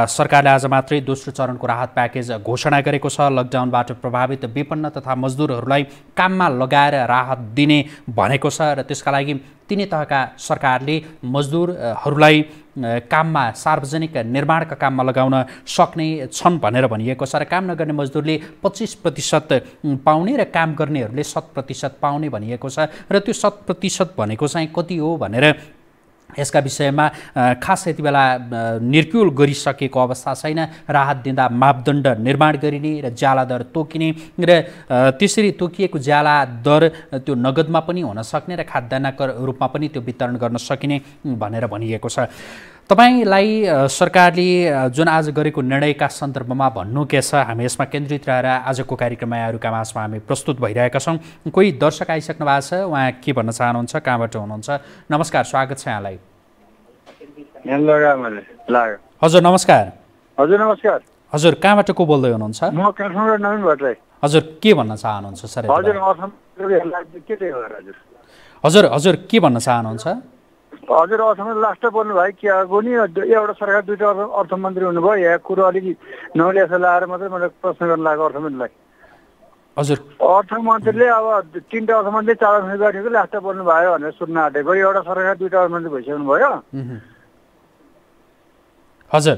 सरकारले आज मात्रै दोस्रो चरणको राहत प्याकेज घोषणा गरेको छ। लकडाउनबाट प्रभावित विपन्न तथा मजदुरहरूलाई काममा लगाएर राहत दिने भनेको छ र त्यसका लागि तिनै तहका सरकारले मजदुरहरूलाई काममा सार्वजनिक निर्माणका काममा लगाउन सक्ने छन् भनेर भनिएको छ र काम नगर्ने मजदुरले पच्चिस प्रतिशत पाउने र काम गर्नेहरूले शत प्रतिशत पाउने भनिएको छ र त्यो शत प्रतिशत भनेको चाहिँ कति हो भनेर यसका विषयमा खास यति बेला निर्क्युल गरिसकेको अवस्था छैन। राहत दिँदा मापदण्ड निर्माण गरिने र ज्याला दर तोकिने र त्यसरी तोकिएको ज्याला दर त्यो नगदमा पनि हुन सक्ने र खाद्यान्नको रूपमा पनि त्यो वितरण गर्न सकिने भनेर भनिएको छ। तपाईँलाई सरकारले जुन आज गरेको निर्णयका सन्दर्भमा भन्नु के छ हामी यसमा केन्द्रित रहेर आजको कार्यक्रममा यहाँहरूका माझमा हामी प्रस्तुत भइरहेका छौँ। कोही दर्शक आइसक्नु भएको छ उहाँ के भन्न चाहनुहुन्छ कहाँबाट हुनुहुन्छ? नमस्कार स्वागत छ यहाँलाई। हजुर नमस्कार। हजुर नमस्कार। हजुर कहाँबाट को बोल्दै हुनुहुन्छ? म काठमाडौँ नवीन भट्टराई। हजुर के भन्न चाहनुहुन्छ सर? हजुर हजुर हजुर के भन्न चाहनुहुन्छ? हजुर असम लास्ट पर्नु भयो के आएको नि एउटा सरकार दुईवटा अर्थमन्त्री हुनुभयो। यहाँ कुरो अलिकि नौले जस्तो लाएर मात्रै मैले प्रश्न गर्न लागेको अर्थमन्त्रीलाई। हजुर। अर्थमन्त्रीले अब तिनवटा अर्थमन्त्री चार अर्थमन्त्री गरेको लास्ट पर्नु भयो भनेर सुन्न आँटेको। एउटा सरकार दुईवटा अर्थमन्त्री भइसक्नु भयो। हजुर।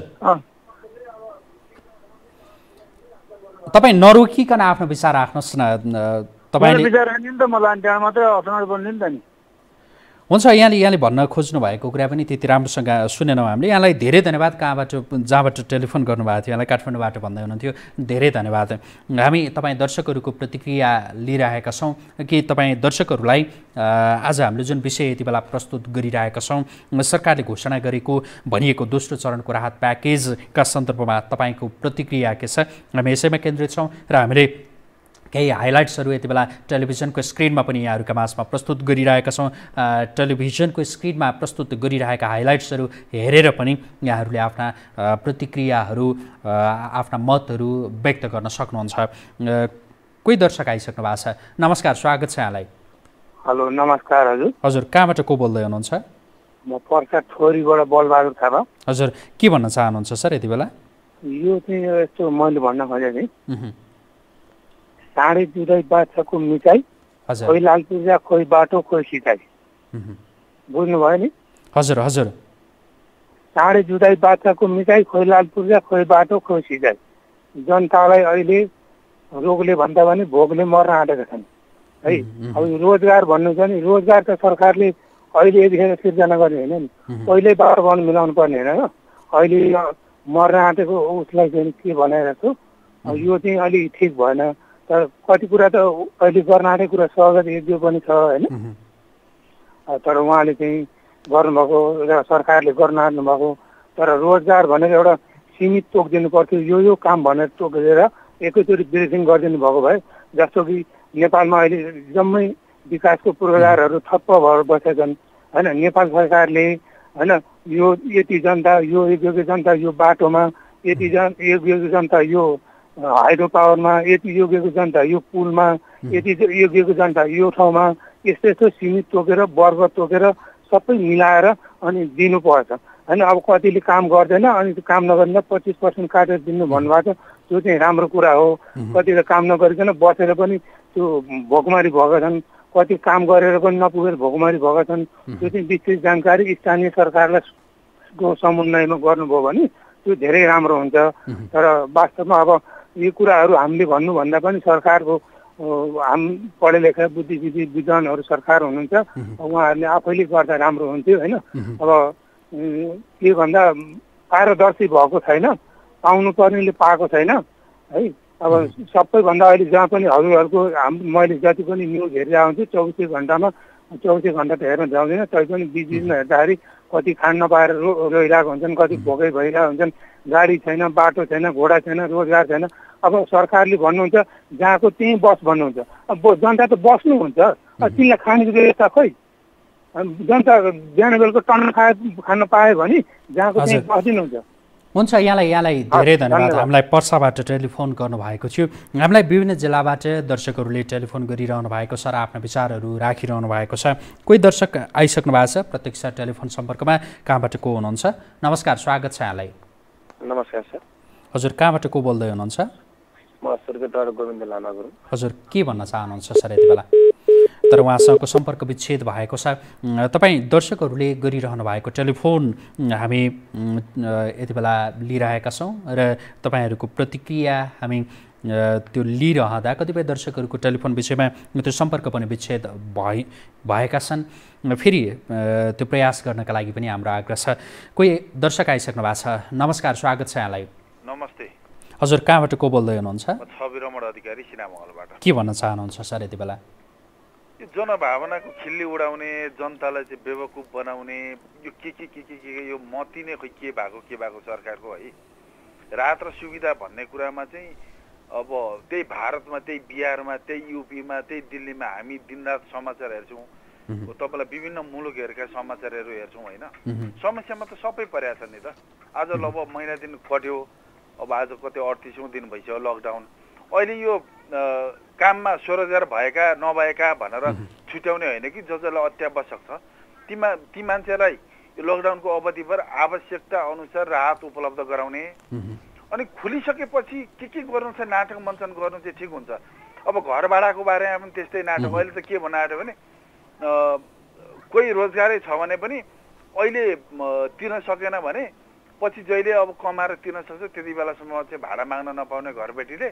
तपाईँ नरोकिकन आफ्नो विचार राख्नुहोस् न तपाईँले विचार नि त मलाई त्यहाँ मात्रै अर्थनगर बन्ने नि त नि। हुन्छ यहाँले यहाँले भन्न खोज्नु भएको कुरा पनि त्यति राम्रोसँग सुनेनौँ हामीले। यहाँलाई धेरै धन्यवाद। कहाँबाट जहाँबाट टेलिफोन गर्नुभएको थियो यहाँलाई काठमाडौँबाट भन्दै हुनुहुन्थ्यो। धेरै धन्यवाद। हामी तपाईँ दर्शकहरूको प्रतिक्रिया लिइरहेका छौँ कि तपाईँ दर्शकहरूलाई आज हामीले जुन विषय यति बेला प्रस्तुत गरिरहेका छौँ सरकारले घोषणा गरेको भनिएको दोस्रो चरणको राहत प्याकेजका सन्दर्भमा तपाईँको प्रतिक्रिया के छ? हामी यसैमा केन्द्रित छौँ र हामीले केही हाइलाइट्सहरू यति बेला टेलिभिजनको स्क्रिनमा पनि यहाँहरूका माझमा प्रस्तुत गरिरहेका छौँ। टेलिभिजनको स्क्रिनमा प्रस्तुत गरिरहेका हाइलाइट्सहरू हेरेर पनि यहाँहरूले आफ्ना प्रतिक्रियाहरू आफ्ना मतहरू व्यक्त गर्न सक्नुहुन्छ। कोही दर्शक आइसक्नु भएको छ? नमस्कार स्वागत छ यहाँलाई। हेलो नमस्कार हजुर। हजुर कहाँबाट को बोल्दै हुनुहुन्छ? म पर्सा छोरीबाट बलबहादुर थापा। हजुर के भन्न चाहनुहुन्छ सर यति बेला? यो चाहिँ यस्तो मैले भन्न खोजेँ साँडे जुदाई बाछाको मिठाई खोइ लाल पूजा खोइ बाटो खोइ सिकाइ बुझ्नुभयो नि? हजुर हजुर। साँडे जुदाई बाछाको मिठाई खोइ लाल पूजा खोइ बाटो खोइ सिकाइ जनतालाई अहिले रोगले भन्दा पनि भोगले मर्न आँटेका छन्। है अब रोजगार भन्नु छ नि रोजगार त सरकारले अहिले यतिखेर सिर्जना गर्ने होइन नि। पहिल्यै बाटो बनाउनु मिलाउनु पर्ने होइन अहिले मर्न आँटेको उसलाई चाहिँ के भनेर यो चाहिँ अलिक ठिक भएन। तर कति कुरा त अहिले गर्न आँटेको कुरा स्वागत योग्य पनि छ होइन। तर उहाँले चाहिँ गर्नुभएको र सरकारले गर्न भएको तर रोजगार भनेर एउटा सीमित तोकिदिनु पर्थ्यो यो यो काम भनेर तोकेर एकैचोटि ब्रिफिङ गरिदिनु भएको भए जस्तो कि नेपालमा अहिले जम्मै विकासको पूर्वाधारहरू ठप्प भएर बसेका छन् होइन? नेपाल सरकारले होइन? यो यति जनता यो योग्य जनता यो बाटोमा यति जन योग्य जनता यो हाइड्रो पावरमा यति योग्यको जनता यो पुलमा यति योग्यको जनता यो ठाउँमा यस्तो यस्तो सीमित तोकेर वर्ग तोकेर सबै मिलाएर अनि दिनुपर्छ होइन अब कतिले काम गर्दैन अनि त्यो काम नगरिकन पच्चिस पर्सेन्ट काटेर दिनु भन्नुभएको छ त्यो चाहिँ राम्रो कुरा हो। कतिले काम नगरिकन बसेर पनि त्यो भोकमारी भएका छन् कति काम गरेर पनि नपुगेर भोकमारी भएका छन् त्यो चाहिँ विस्तृत जानकारी स्थानीय सरकारलाई समन्वयमा गर्नुभयो भने त्यो धेरै राम्रो हुन्छ। तर वास्तवमा अब यी कुराहरू हामीले भन्नुभन्दा पनि सरकारको हाम पढे लेखा बुद्धिजीवी विद्वानहरू सरकार हुनुहुन्छ। उहाँहरूले आफैले गर्दा राम्रो हुन्थ्यो होइन? अब के भन्दा पारदर्शी भएको छैन पाउनु पर्नेले पाएको छैन है? अब सबैभन्दा अहिले जहाँ पनि हजुरहरूको हाम मैले जति पनि न्युज हेरिरहेको हुन्छु चौबिसै घन्टामा चौबिसै घन्टा त हेर्न जाउँदैन तैपनि बिच बिचमा हेर्दाखेरि कति खान नपाएर रो रोइरहेको हुन्छन् कति भोकै भइरहेको हुन्छन् गाडी छैन बाटो छैन घोडा छैन रोजगार छैन। अब सरकारले भन्नुहुन्छ जहाँको त्यहीँ बस भन्नुहुन्छ। अब जनता त बस्नुहुन्छ। तिनलाई खानेको व्यवस्था खोइ। जनता बिहान बेलुका टन्न खाए खान पायो भने जहाँको त्यहीँ बसिदिनुहुन्छ हुन्छ यहाँलाई यहाँलाई धेरै धन्यवाद। हामीलाई पर्साबाट टेलिफोन गर्नुभएको थियो। हामीलाई विभिन्न जिल्लाबाट दर्शकहरूले टेलिफोन गरिरहनु भएको छ र आफ्ना विचारहरू राखिरहनु भएको छ। कोही दर्शक आइसक्नु भएको छ? प्रत्यक्ष टेलिफोन सम्पर्कमा कहाँबाट को हुनुहुन्छ? नमस्कार स्वागत छ यहाँलाई। नमस्कार सर। हजुर कहाँबाट को बोल्दै हुनुहुन्छ? म गोविन्द लामा गुरुङ। हजुर के भन्न चाहनुहुन्छ सर यति बेला? तर उहाँसँगको सम्पर्क विच्छेद भएको छ। तपाईँ दर्शकहरूले गरिरहनु भएको टेलिफोन हामी यति बेला लिइरहेका छौँ र तपाईँहरूको प्रतिक्रिया हामी त्यो लिइरहँदा कतिपय दर्शकहरूको टेलिफोन विषयमा त्यो सम्पर्क पनि विच्छेद भए भएका छन्। फेरि त्यो प्रयास गर्नका लागि पनि हाम्रो आग्रह छ। कोही दर्शक आइसक्नु भएको छ? नमस्कार स्वागत छ यहाँलाई। नमस्ते। हजुर कहाँबाट को बोल्दै हुनुहुन्छ? के भन्न चाहनुहुन्छ सर यति बेला? यो जनभावनाको खिल्ली उडाउने जनतालाई चाहिँ बेवकुफ बनाउने यो के के के के के यो मती नै खोइ के भएको के भएको सरकारको है? राहत र सुविधा भन्ने कुरामा चाहिँ अब त्यही भारतमा त्यही बिहारमा त्यही युपीमा त्यही दिल्लीमा हामी दिनरात समाचार हेर्छौँ। तपाईँलाई विभिन्न मुलुकहरूका समाचारहरू हेर्छौँ होइन? समस्यामा त सबै परेको छ नि त। आज अब महिना दिन कट्यो अब आज कति अडतिसौँ दिन भइसक्यो लकडाउन अहिले यो काममा स्वरोजगार भएका नभएका भनेर छुट्याउने होइन कि जो जसलाई अत्यावश्यक छ। तीमा ती मान्छेलाई लकडाउनको अवधिभर आवश्यकता अनुसार राहत उपलब्ध गराउने। अनि खुलिसकेपछि के के गर्नु छ नाटक मञ्चन गर्नु चाहिँ ठिक हुन्छ। अब घर भाडाको बारेमा पनि त्यस्तै नाटक अहिले त के भन्न आँट्यो भने कोही रोजगारै छ भने पनि अहिले तिर्न सकेन भने पछि जहिले अब कमाएर तिर्न सक्छ त्यति बेलासम्म चाहिँ भाडा माग्न नपाउने घरबेटीले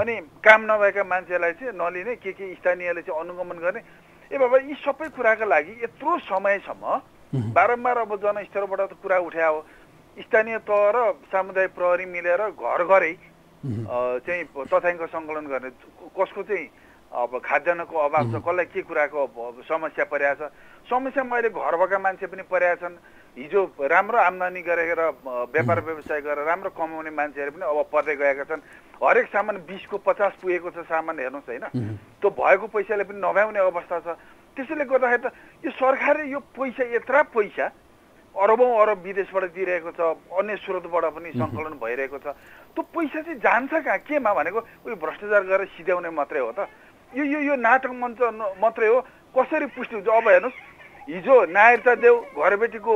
अनि काम नभएका मान्छेलाई चाहिँ नलिने के के स्थानीयले चाहिँ अनुगमन गर्ने। ए बाबा यी सबै कुराका लागि यत्रो समयसम्म बारम्बार अब जनस्तरबाट त कुरा उठायो स्थानीय तह र सामुदायिक प्रहरी मिलेर घर घरै चाहिँ तथ्याङ्क सङ्कलन गर्ने। कसको चाहिँ अब खाद्यान्नको अभाव छ कसलाई के कुराको समस्या परेको छ। समस्यामा अहिले घर भएका मान्छे पनि परेका छन्। हिजो राम्रो आम्दानी गरेर व्यापार व्यवसाय गरेर राम्रो कमाउने मान्छेहरू पनि अब पर्दै गएका छन्। हरेक सामान बिसको पचास पुगेको छ सामान हेर्नुहोस् होइन। त्यो भएको पैसाले पनि नभ्याउने अवस्था छ। त्यसैले गर्दाखेरि त यो सरकारले यो पैसा यत्र पैसा अरबौँ अरब विदेशबाट दिइरहेको छ अन्य स्रोतबाट पनि सङ्कलन भइरहेको छ। त्यो पैसा चाहिँ जान्छ कहाँ? केमा भनेको उयो भ्रष्टाचार गरेर सिध्याउने मात्रै हो त। यो यो यो नाटक मञ्च मात्रै हो। कसरी पुष्टि हुन्छ? अब हेर्नुहोस् हिजो नायरता देऊ घरबेटीको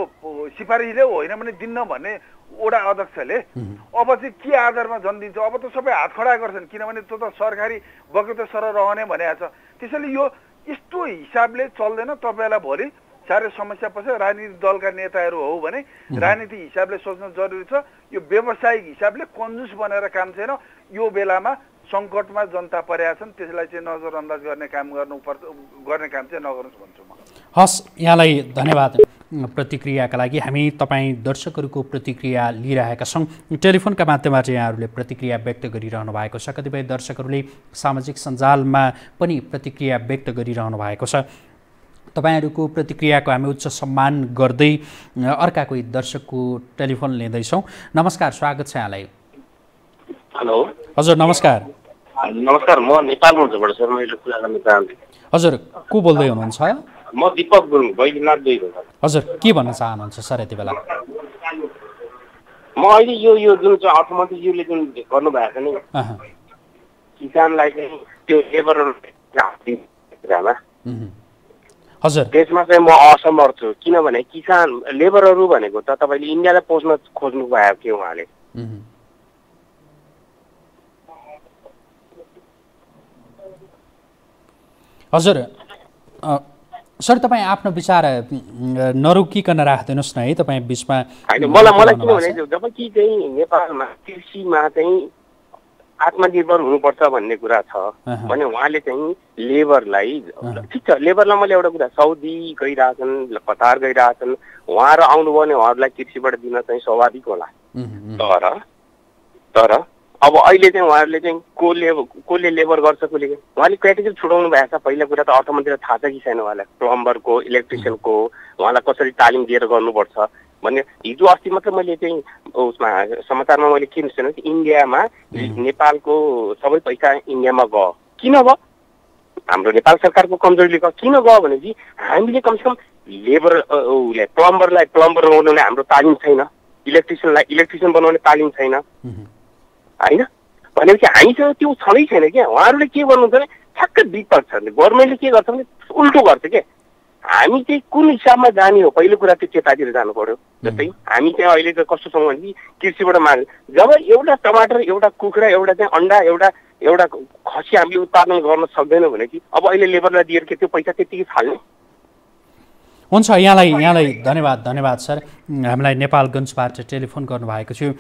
सिफारिसले होइन भने दिन्न भन्ने वडा अध्यक्षले। अब चाहिँ के आधारमा जन दिन्छ? अब त सबै हात खडा गर्छन् किनभने त्यो त सरकारी बगैँचा सर रहने भनेको छ। त्यसैले यो यस्तो हिसाबले चल्दैन तपाईँलाई भोलि साह्रै समस्या पर्छ। राजनीतिक दलका नेताहरू हो भने राजनीतिक हिसाबले सोच्नु जरुरी छ। यो व्यावसायिक हिसाबले कन्जुस बनेर काम छैन। यो बेलामा सङ्कटमा जनता परेका छन्। त्यसलाई चाहिँ नजरअन्दाज गर्ने काम गर्नुपर्छ गर्ने काम चाहिँ नगर्नुहोस् भन्छु म। हस् यहाँलाई धन्यवाद प्रतिक्रियाका लागि। हामी तपाईँ दर्शकहरूको प्रतिक्रिया लिइरहेका छौँ। टेलिफोनका माध्यमबाट यहाँहरूले प्रतिक्रिया व्यक्त गरिरहनु भएको छ। कतिपय दर्शकहरूले सामाजिक सञ्जालमा पनि प्रतिक्रिया व्यक्त गरिरहनु भएको छ। तपाईँहरूको प्रतिक्रियाको हामी उच्च सम्मान गर्दै अर्का कोही दर्शकको टेलिफोन लिँदैछौँ। नमस्कार स्वागत छ यहाँलाई। हेलो। हजुर नमस्कार। नमस्कार म नेपालगञ्जबाट सर मैले कुरा गर्न चाहन्छु हजुर को बोल्दै हुनुहुन्छ? म दिपक गुरुङ बैजनाथ दुई हजुर के भन्न चाहनुहुन्छ सर यति बेला? म अहिले यो यो जुन चाहिँ अर्थमन्त्रीज्यूले जुन गर्नुभएको छ नि किसानलाई चाहिँ त्यो लेबर हजुर। त्यसमा चाहिँ म असमर्थ छु किनभने किसान लेबरहरू भनेको त तपाईँले इन्डियालाई पस्न खोज्नु भयो के उहाँले। हजुर सर तपाईँ आफ्नो विचार नरोकिकन राखिदिनुहोस् न है तपाईँ बिचमा होइन मलाई मलाई के भने जब कि चाहिँ नेपालमा कृषिमा चाहिँ आत्मनिर्भर हुनुपर्छ भन्ने कुरा छ भने उहाँले चाहिँ लेबरलाई ठिक छ लेबरलाई मैले एउटा कुरा साउदी गइरहेछन् कतार गइरहेछन् उहाँहरू आउनुभयो भने उहाँहरूलाई कृषिबाट दिन चाहिँ स्वाभाविक होला। तर तर अब अहिले चाहिँ उहाँहरूले चाहिँ को लेबर कसले लेबर गर्छ कसले उहाँले क्याटेगोरी छुट्याउनु भएको छ। पहिला कुरा त अर्थमन्त्रीलाई थाहा छ कि छैन उहाँलाई। प्लम्बरको इलेक्ट्रिसियनको उहाँलाई कसरी तालिम दिएर गर्नुपर्छ भन्ने हिजो अस्ति मात्र मैले चाहिँ उसमा समाचारमा मैले के सुने इन्डियामा नेपालको सबै पैसा इन्डियामा गयो किन भयो हाम्रो नेपाल सरकारको कमजोरीले गयो किन गयो भनेपछि हामीले कमसेकम लेबर उसलाई प्लम्बरलाई प्लम्बर बनाउने हाम्रो तालिम छैन। इलेक्ट्रिसियनलाई इलेक्ट्रिसियन बनाउने तालिम छैन। होइन? भनेपछि हामीसँग त्यो छँदै छैन क्या। उहाँहरूले के गर्नुहुन्छ भने ठ्याक्कै विपक्ष छ गभर्मेन्टले के गर्छ भने उल्टो गर्छ क्या। हामी चाहिँ कुन हिसाबमा जाने हो? पहिलो कुरा त्यो चेतातिर जानु पर्यो जस्तै हामी चाहिँ अहिले त कस्तो छौँ भने कृषिबाट माग जब एउटा टमाटर एउटा कुखुरा एउटा चाहिँ अन्डा एउटा एउटा खसी हामीले उत्पादन गर्न सक्दैनौँ भने कि अब अहिले लेबरलाई दिएर के त्यो पैसा त्यतिकै फाल्ने? हुन्छ यहाँलाई यहाँलाई धन्यवाद धन्यवाद सर। हामीलाई नेपालगञ्जबाट टेलिफोन गर्नुभएको थियो।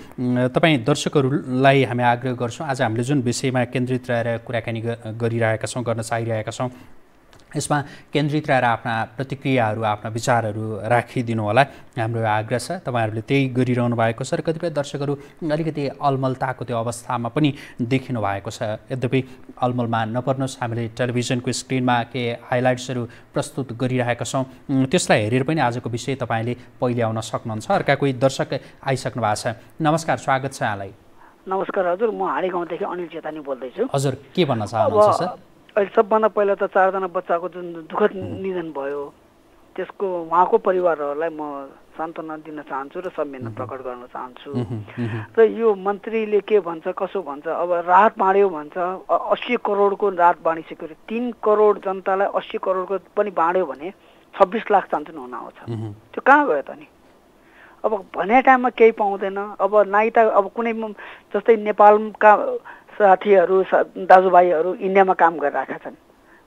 तपाईँ दर्शकहरूलाई हामी आग्रह गर्छौँ आज हामीले जुन विषयमा केन्द्रित रहेर कुराकानी गरिरहेका छौँ गर्न चाहिरहेका छौँ यसमा केन्द्रित रहेर आफ्ना प्रतिक्रियाहरू आफ्ना विचारहरू राखिदिनु होला। हाम्रो आग्रह छ तपाईँहरूले त्यही गरिरहनु भएको छ र कतिपय दर्शकहरू अलिकति अलमलताको त्यो अवस्थामा पनि देखिनु भएको छ। यद्यपि अलमलमा नपर्नुहोस् हामीले टेलिभिजनको स्क्रिनमा के हाइलाइट्सहरू प्रस्तुत गरिरहेका छौँ। त्यसलाई हेरेर पनि आजको विषय तपाईँले पहिले आउन सक्नुहुन्छ। अर्का कोही दर्शक आइसक्नु भएको छ। नमस्कार स्वागत छ यहाँलाई। नमस्कार हजुर म हाडी गाउँदेखि अनिल चेतानी बोल्दैछु। हजुर के भन्न चाहनुहुन्छ सर? अहिले सबभन्दा पहिला त चारजना बच्चाको जुन दुःखद निधन भयो त्यसको उहाँको परिवारहरूलाई म सान्त्वना दिन चाहन्छु र संवेदना प्रकट गर्न चाहन्छु। र यो मन्त्रीले के भन्छ कसो भन्छ अब राहत बाँड्यो भन्छ अस्सी करोडको राहत बाँडिसक्यो तिन करोड जनतालाई अस्सी करोडको पनि बाँड्यो भने छब्बिस लाख चान्चुन हुन आउँछ। त्यो कहाँ गयो त नि? अब भने टाइममा केही पाउँदैन। अब नाइ त अब कुनै जस्तै नेपालका साथीहरू दाजुभाइहरू इन्डियामा काम गरिरहेका छन्।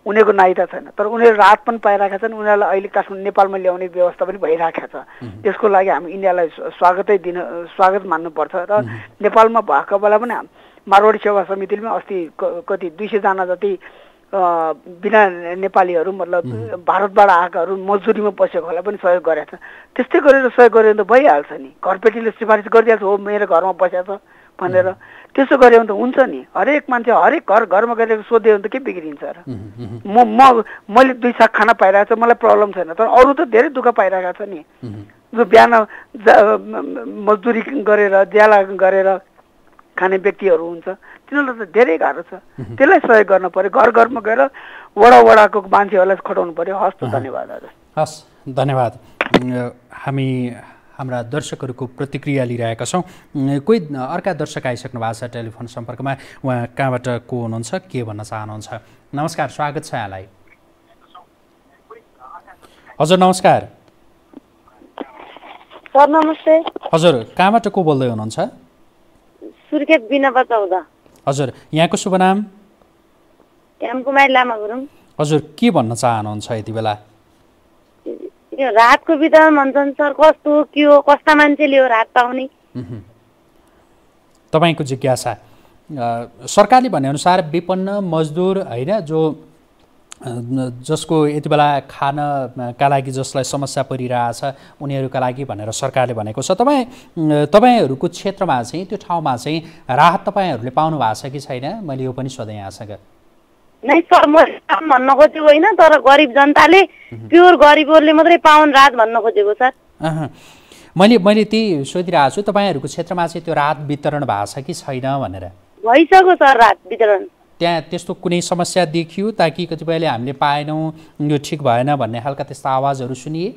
उनीहरूको नाइता छैन तर उनीहरू राहत पनि पाइरहेका छन् उनीहरूलाई अहिले काठमाडौँ नेपालमा ल्याउने व्यवस्था पनि भइरहेको छ। त्यसको लागि हामी इन्डियालाई स्वागतै दिन स्वागत मान्नुपर्छ र नेपालमा भएको बेला पनि मारवाडी सेवा समितिले पनि अस्ति कति दुई सयजना जति बिना नेपालीहरू मतलब भारतबाट आएकाहरू मजदुरीमा बसेकोहरूलाई पनि सहयोग गरेको छ त्यस्तै गरेर सहयोग भने त भइहाल्छ नि। घरपेटीले सिफारिस गरिदिहाल्छ हो मेरो घरमा बसेको छ भनेर त्यसो गऱ्यो भने त हुन्छ नि। हरेक मान्छे हरेक घर घरमा गएर सोध्यो भने त के बिग्रिन्छ र? म म मैले दुई साग खाना पाइरहेको छ मलाई प्रब्लम छैन। तर अरू त धेरै दुःख पाइरहेको छ नि। जो बिहान मजदुरी गरेर ज्याला गरेर खाने व्यक्तिहरू हुन्छ तिनीहरूलाई त धेरै गाह्रो छ। त्यसलाई सहयोग गर्नु पऱ्यो। घर घरमा गएर वडा वडाको मान्छेहरूलाई खटाउनु पऱ्यो। हस् त धन्यवाद हजुर। हस् धन्यवाद। हामी हाम्रा दर्शकहरूको प्रतिक्रिया लिइरहेका छौँ। कोही अर्का दर्शक आइसक्नु भएको छ टेलिफोन सम्पर्कमा? उहाँ कहाँबाट को हुनुहुन्छ के भन्न चाहनुहुन्छ? नमस्कार स्वागत छ यहाँलाई। हजुर नमस्कार। सर नमस्ते। हजुर कहाँबाट को बोल्दै हुनुहुन्छ? हजुर यहाँको शुभ नाम? कुमारी लामा गुरुङ। हजुर के भन्न चाहनुहुन्छ यति बेला? यो रातको वितरण भन्छन् सर कस्तो के हो कस्ता मान्छेले हो रात पाउने? तपाईँको जिज्ञासा। सरकारले भनेअनुसार विपन्न मजदुर होइन जो जसको यति बेला खानका लागि जसलाई समस्या परिरहेछ उनीहरूका लागि भनेर सरकारले भनेको छ। तपाईँ तपाईँहरूको क्षेत्रमा चाहिँ त्यो ठाउँमा चाहिँ राहत तपाईँहरूले पाउनु भएको छ कि छैन? मैले यो पनि सोधेँ यहाँसँग। नै सर म भन्न खोजेको होइन तर गरिब जनताले प्योर गरिबहरूले मात्रै पाउन् राहत भन्न खोजेको सर मैले मैले त्यही सोधिरहेको छु तपाईँहरूको क्षेत्रमा चाहिँ त्यो राहत वितरण भएको छ कि छैन भनेर? भइसक्यो सर राहत वितरण। त्यहाँ त्यस्तो कुनै समस्या देखियो ताकि कतिपयले हामीले पाएनौँ यो ठिक भएन भन्ने खालका त्यस्ता आवाजहरू सुनिए?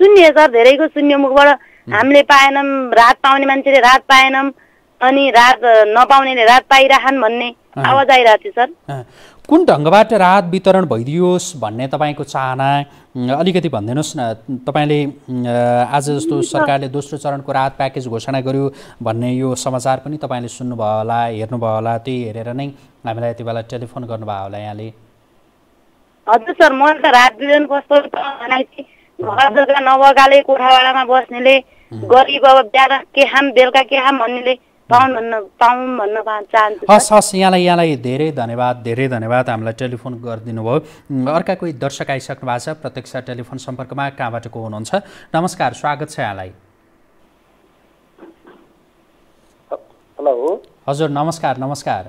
सुनिए सर धेरैको सुन्यो मुखबाट हामीले पाएनौँ राहत पाउने मान्छेले राहत पाएनौँ अनि राहत नपाउनेले राहत पाइरहन् भन्ने। आवाज आइरहेको थियो सर। कुन ढङ्गबाट राहत वितरण भइदियोस् भन्ने तपाईँको चाहना? अलिकति भनिदिनुहोस् न तपाईँले आज जस्तो सरकारले दोस्रो चरणको राहत प्याकेज घोषणा गर्यो भन्ने यो समाचार पनि तपाईँले सुन्नुभयो होला हेर्नुभयो होला त्यही हेरेर नै हामीलाई यति बेला टेलिफोन गर्नुभयो होला यहाँले। हजुर सर मैले त राहत वितरण कस्तो घर जग्गा नभएकाले कोठावाडामा बस्नेले गरिब अब बिहान के खाम बेलुका के खाम भन्नेले हस् हस् यहाँलाई यहाँलाई धेरै धन्यवाद धेरै धन्यवाद। हामीलाई टेलिफोन गरिदिनु भयो अर्का कोही दर्शक आइसक्नु भएको छ प्रत्यक्ष टेलिफोन सम्पर्कमा कहाँबाट को हुनुहुन्छ? नमस्कार स्वागत छ यहाँलाई। हेलो। हजुर नमस्कार नमस्कार।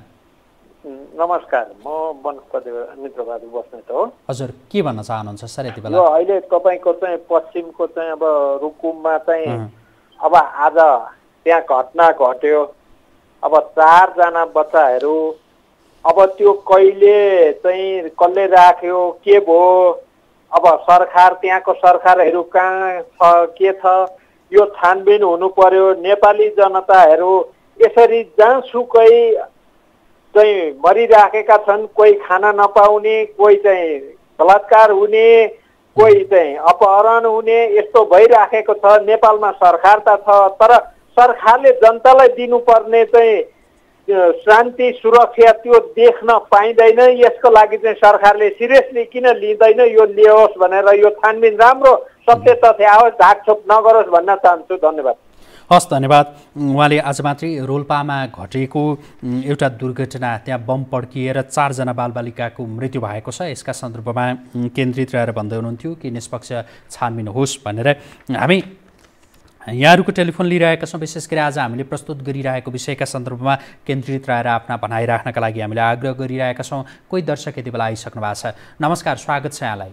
नमस्कार म वनस्पति मित्रबहादुर बस्नेत हो। हजुर के भन्न चाहनुहुन्छ सर यति बेला? अहिले तपाईँको चाहिँ पश्चिमको चाहिँ अब रुकुममा चाहिँ अब आज त्यहाँ घटना घट्यो। अब चारजना बच्चाहरू अब त्यो कहिले चाहिँ कसले राख्यो के भयो? अब सरकार त्यहाँको सरकारहरू कहाँ छ के छ? यो छानबिन हुनु पर्यो नेपाली जनताहरू यसरी जहाँसुकै चाहिँ मरिराखेका छन् कोही खाना नपाउने कोही चाहिँ बलात्कार हुने कोही चाहिँ अपहरण हुने यस्तो भइराखेको छ। नेपालमा सरकार त छ तर सरकारले जनतालाई दिनुपर्ने चाहिँ शान्ति सुरक्षा त्यो देख्न पाइँदैन। यसको लागि चाहिँ सरकारले सिरियसली किन लिँदैन? यो लियोस् भनेर यो छानबिन राम्रो सत्य तथ्य आओस् ढाकछोप नगरोस् भन्न चाहन्छु। धन्यवाद। हस् धन्यवाद। उहाँले आज मात्रै रोल्पामा घटेको एउटा दुर्घटना त्यहाँ बम पड्किएर चारजना बालबालिकाको मृत्यु भएको छ। यसका सन्दर्भमा केन्द्रित रहेर भन्दै हुनुहुन्थ्यो कि निष्पक्ष छानबिन होस् भनेर। हामी यहाँहरूको टेलिफोन लिइरहेका छौँ। विशेष गरी आज हामीले प्रस्तुत गरिरहेको विषयका सन्दर्भमा केन्द्रित रहेर आफ्ना भनाइ राख्नका लागि हामीले आग्रह गरिरहेका छौँ। कोही दर्शक यति बेला आइसक्नु भएको छ। नमस्कार स्वागत छ यहाँलाई।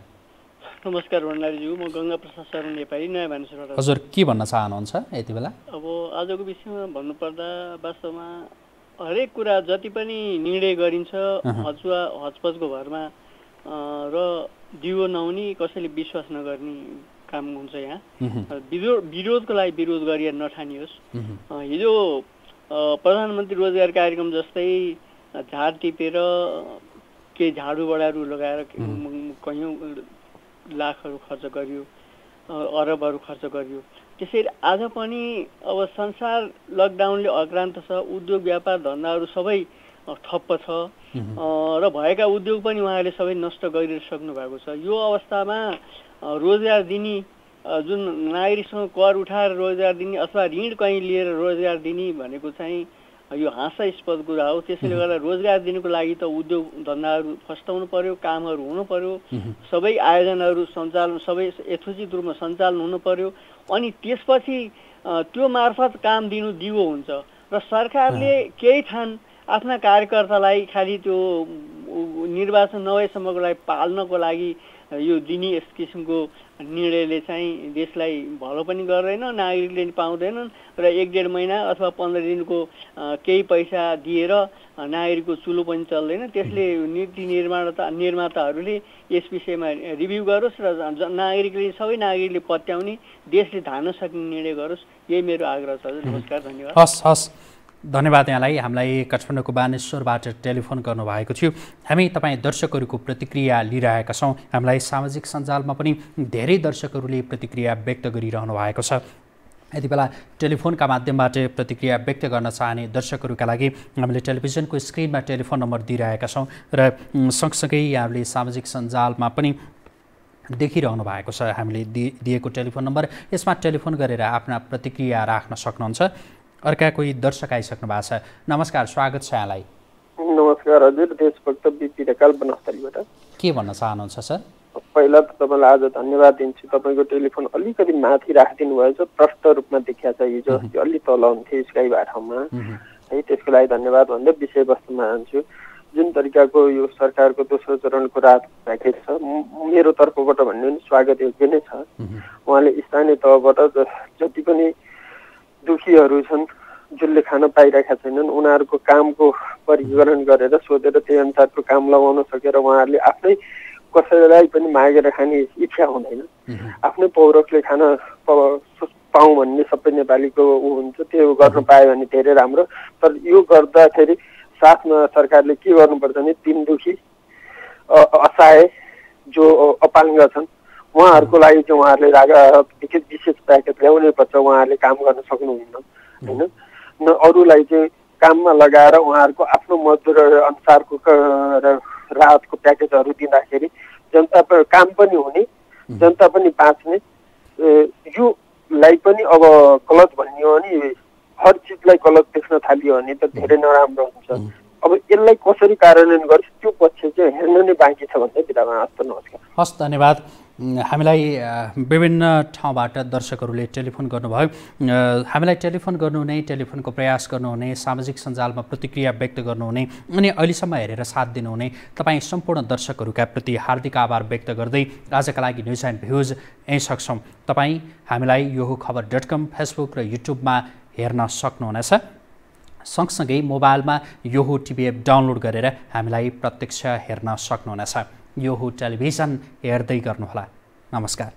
नमस्कार भण्डारीज्यू म गङ्गा प्रसाद शरण नेपाली नयाँ हजुर के भन्न चाहनुहुन्छ यति बेला? अब आजको विषयमा भन्नुपर्दा वास्तवमा हरेक कुरा जति पनि निर्णय गरिन्छ हचुवा हचपचको भरमा र दियो नहुने कसैले विश्वास नगर्ने काम हुन्छ यहाँ। विरोध विरोधको लागि बेरोज गरी नठानियोस्। हिजो प्रधानमन्त्री रोजगार कार्यक्रम जस्तै झार टिपेर केही झाडु बडाहरू लगाएर कैयौँ लाखहरू खर्च गरियो अरबहरू खर्च गरियो। त्यसरी आज पनि अब संसार लकडाउनले अक्रान्त छ उद्योग व्यापार धन्दाहरू सबै ठप्प छ। र भएका उद्योग पनि उहाँले सबै नष्ट गरिसक्नु भएको छ। यो अवस्थामा रोजगार दिने जुन नागरिकसँग कर उठाएर रोजगार दिने अथवा ऋण कहीँ लिएर रोजगार दिने भनेको चाहिँ यो हाँसास्पद कुरा हो। त्यसैले गर्दा रोजगार दिनुको लागि त उद्योग धन्दाहरू फस्टाउनु पर्यो कामहरू हुनु पर्यो। सबै आयोजनाहरू सञ्चालन सबै यथोचित रूपमा सञ्चालन हुनु पर्यो। अनि त्यसपछि त्यो मार्फत काम दिनु दिगो हुन्छ। र सरकारले केही ठान आफ्ना कार्यकर्तालाई खालि त्यो निर्वाचन नभएसम्मको लागि पाल्नको लागि यो दिने यस किसिमको निर्णयले चाहिँ देशलाई भलो पनि गर्दैन नागरिकले पाउँदैनन् र एक डेढ महिना अथवा पन्ध्र दिनको केही पैसा दिएर नागरिकको चुलो पनि चल्दैन। त्यसले नीति निर्माणता निर्माताहरूले यस विषयमा रिभ्यू गरोस् र नागरिकले सबै नागरिकले पत्याउने देशले धान्न सक्ने निर्णय गरोस्। यही मेरो आग्रह छ। नमस्कार धन्यवाद। हस् हस्। धन्यवाद यहाँलाई। हामीलाई काठमाडौँको बानेश्वरबाट टेलिफोन गर्नुभएको थियो। हामी तपाईँ दर्शकहरूको प्रतिक्रिया लिइरहेका छौँ। हामीलाई सामाजिक सञ्जालमा पनि धेरै दर्शकहरूले प्रतिक्रिया व्यक्त गरिरहनु भएको छ। यति बेला टेलिफोनका माध्यमबाट प्रतिक्रिया व्यक्त गर्न चाहने दर्शकहरूका लागि हामीले टेलिभिजनको स्क्रिनमा टेलिफोन नम्बर दिइरहेका छौँ र सँगसँगै यहाँहरूले सामाजिक सञ्जालमा पनि देखिरहनु भएको छ। हामीले दिएको टेलिफोन नम्बर यसमा टेलिफोन गरेर आफ्ना प्रतिक्रिया राख्न सक्नुहुन्छ। अर्का कोही दर्शक आइसक्नु भएको छ। नमस्कार स्वागत छ यहाँलाई। नमस्कार हजुर। देशभक्त बिपी ढकाल बनस्थलीबाट के भन्न चाहनुहुन्छ सर? पहिला त तपाईँलाई आज धन्यवाद दिन्छु। तपाईँको टेलिफोन अलिकति माथि राखिदिनु भएछ प्रष्ट रूपमा देखिया छ। हिजो अस्ति अलि तल हुन्थ्यो स्काइबा ठाउँमा है त्यसको लागि धन्यवाद भन्दै विषयवस्तुमा जान्छु जुन तरिकाको यो सरकारको दोस्रो चरणको राहत प्याकेज छ मेरो तर्फबाट भन्ने स्वागत योग्य नै छ। उहाँले स्थानीय तहबाट जति पनि दुखीहरू छन् जसले खान पाइरहेका छैनन् उनीहरूको कामको वर्गीकरण गरेर सोधेर त्यही अनुसारको काम लगाउन सकेर उहाँहरूले आफ्नै कसैलाई पनि मागेर खाने इच्छा हुँदैन। आफ्नै पौरखले खान पाउँ भन्ने सबै नेपालीको ऊ हुन्छ त्यो गर्न पायो भने धेरै राम्रो। तर यो गर्दाखेरि साथमा सरकारले के गर्नुपर्छ भने तिन दुखी असहाय जो अपाङ्ग छन् उहाँहरूको लागि चाहिँ उहाँहरूले रागा विशेष प्याकेज ल्याउनै पर्छ उहाँहरूले काम गर्न सक्नुहुन्न होइन? न अरूलाई चाहिँ काममा लगाएर उहाँहरूको आफ्नो मजदुर अनुसारको राहतको प्याकेजहरू दिँदाखेरि जनता काम पनि हुने जनता पनि बाँच्ने योलाई पनि अब गलत भनियो भने हर चिजलाई गलत देख्न थालियो भने त धेरै नराम्रो हुन्छ। अब यसलाई कसरी कार्यान्वयन गर्छ त्यो पक्ष चाहिँ हेर्न नै बाँकी छ भन्दै बिदामा हस्त नमस्कार। हस् धन्यवाद। हामीलाई विभिन्न ठाउँबाट दर्शकहरूले टेलिफोन गर्नुभयो। हामीलाई टेलिफोन गर्नुहुने टेलिफोनको प्रयास गर्नुहुने सामाजिक सञ्जालमा प्रतिक्रिया व्यक्त गर्नुहुने अनि अहिलेसम्म हेरेर साथ दिनुहुने तपाईँ सम्पूर्ण दर्शकहरूका प्रति हार्दिक आभार व्यक्त गर्दै आजका लागि न्युज एन्ड भ्युज यहीँ सक्छौँ। तपाईँ हामीलाई यो खबर डट कम फेसबुक र युट्युबमा हेर्न सक्नुहुनेछ। सँगसँगै मोबाइलमा योहो टिभी एप डाउनलोड गरेर हामीलाई प्रत्यक्ष हेर्न सक्नुहुनेछ। यो हो टेलिभिजन हेर्दै गर्नुहोला। नमस्कार।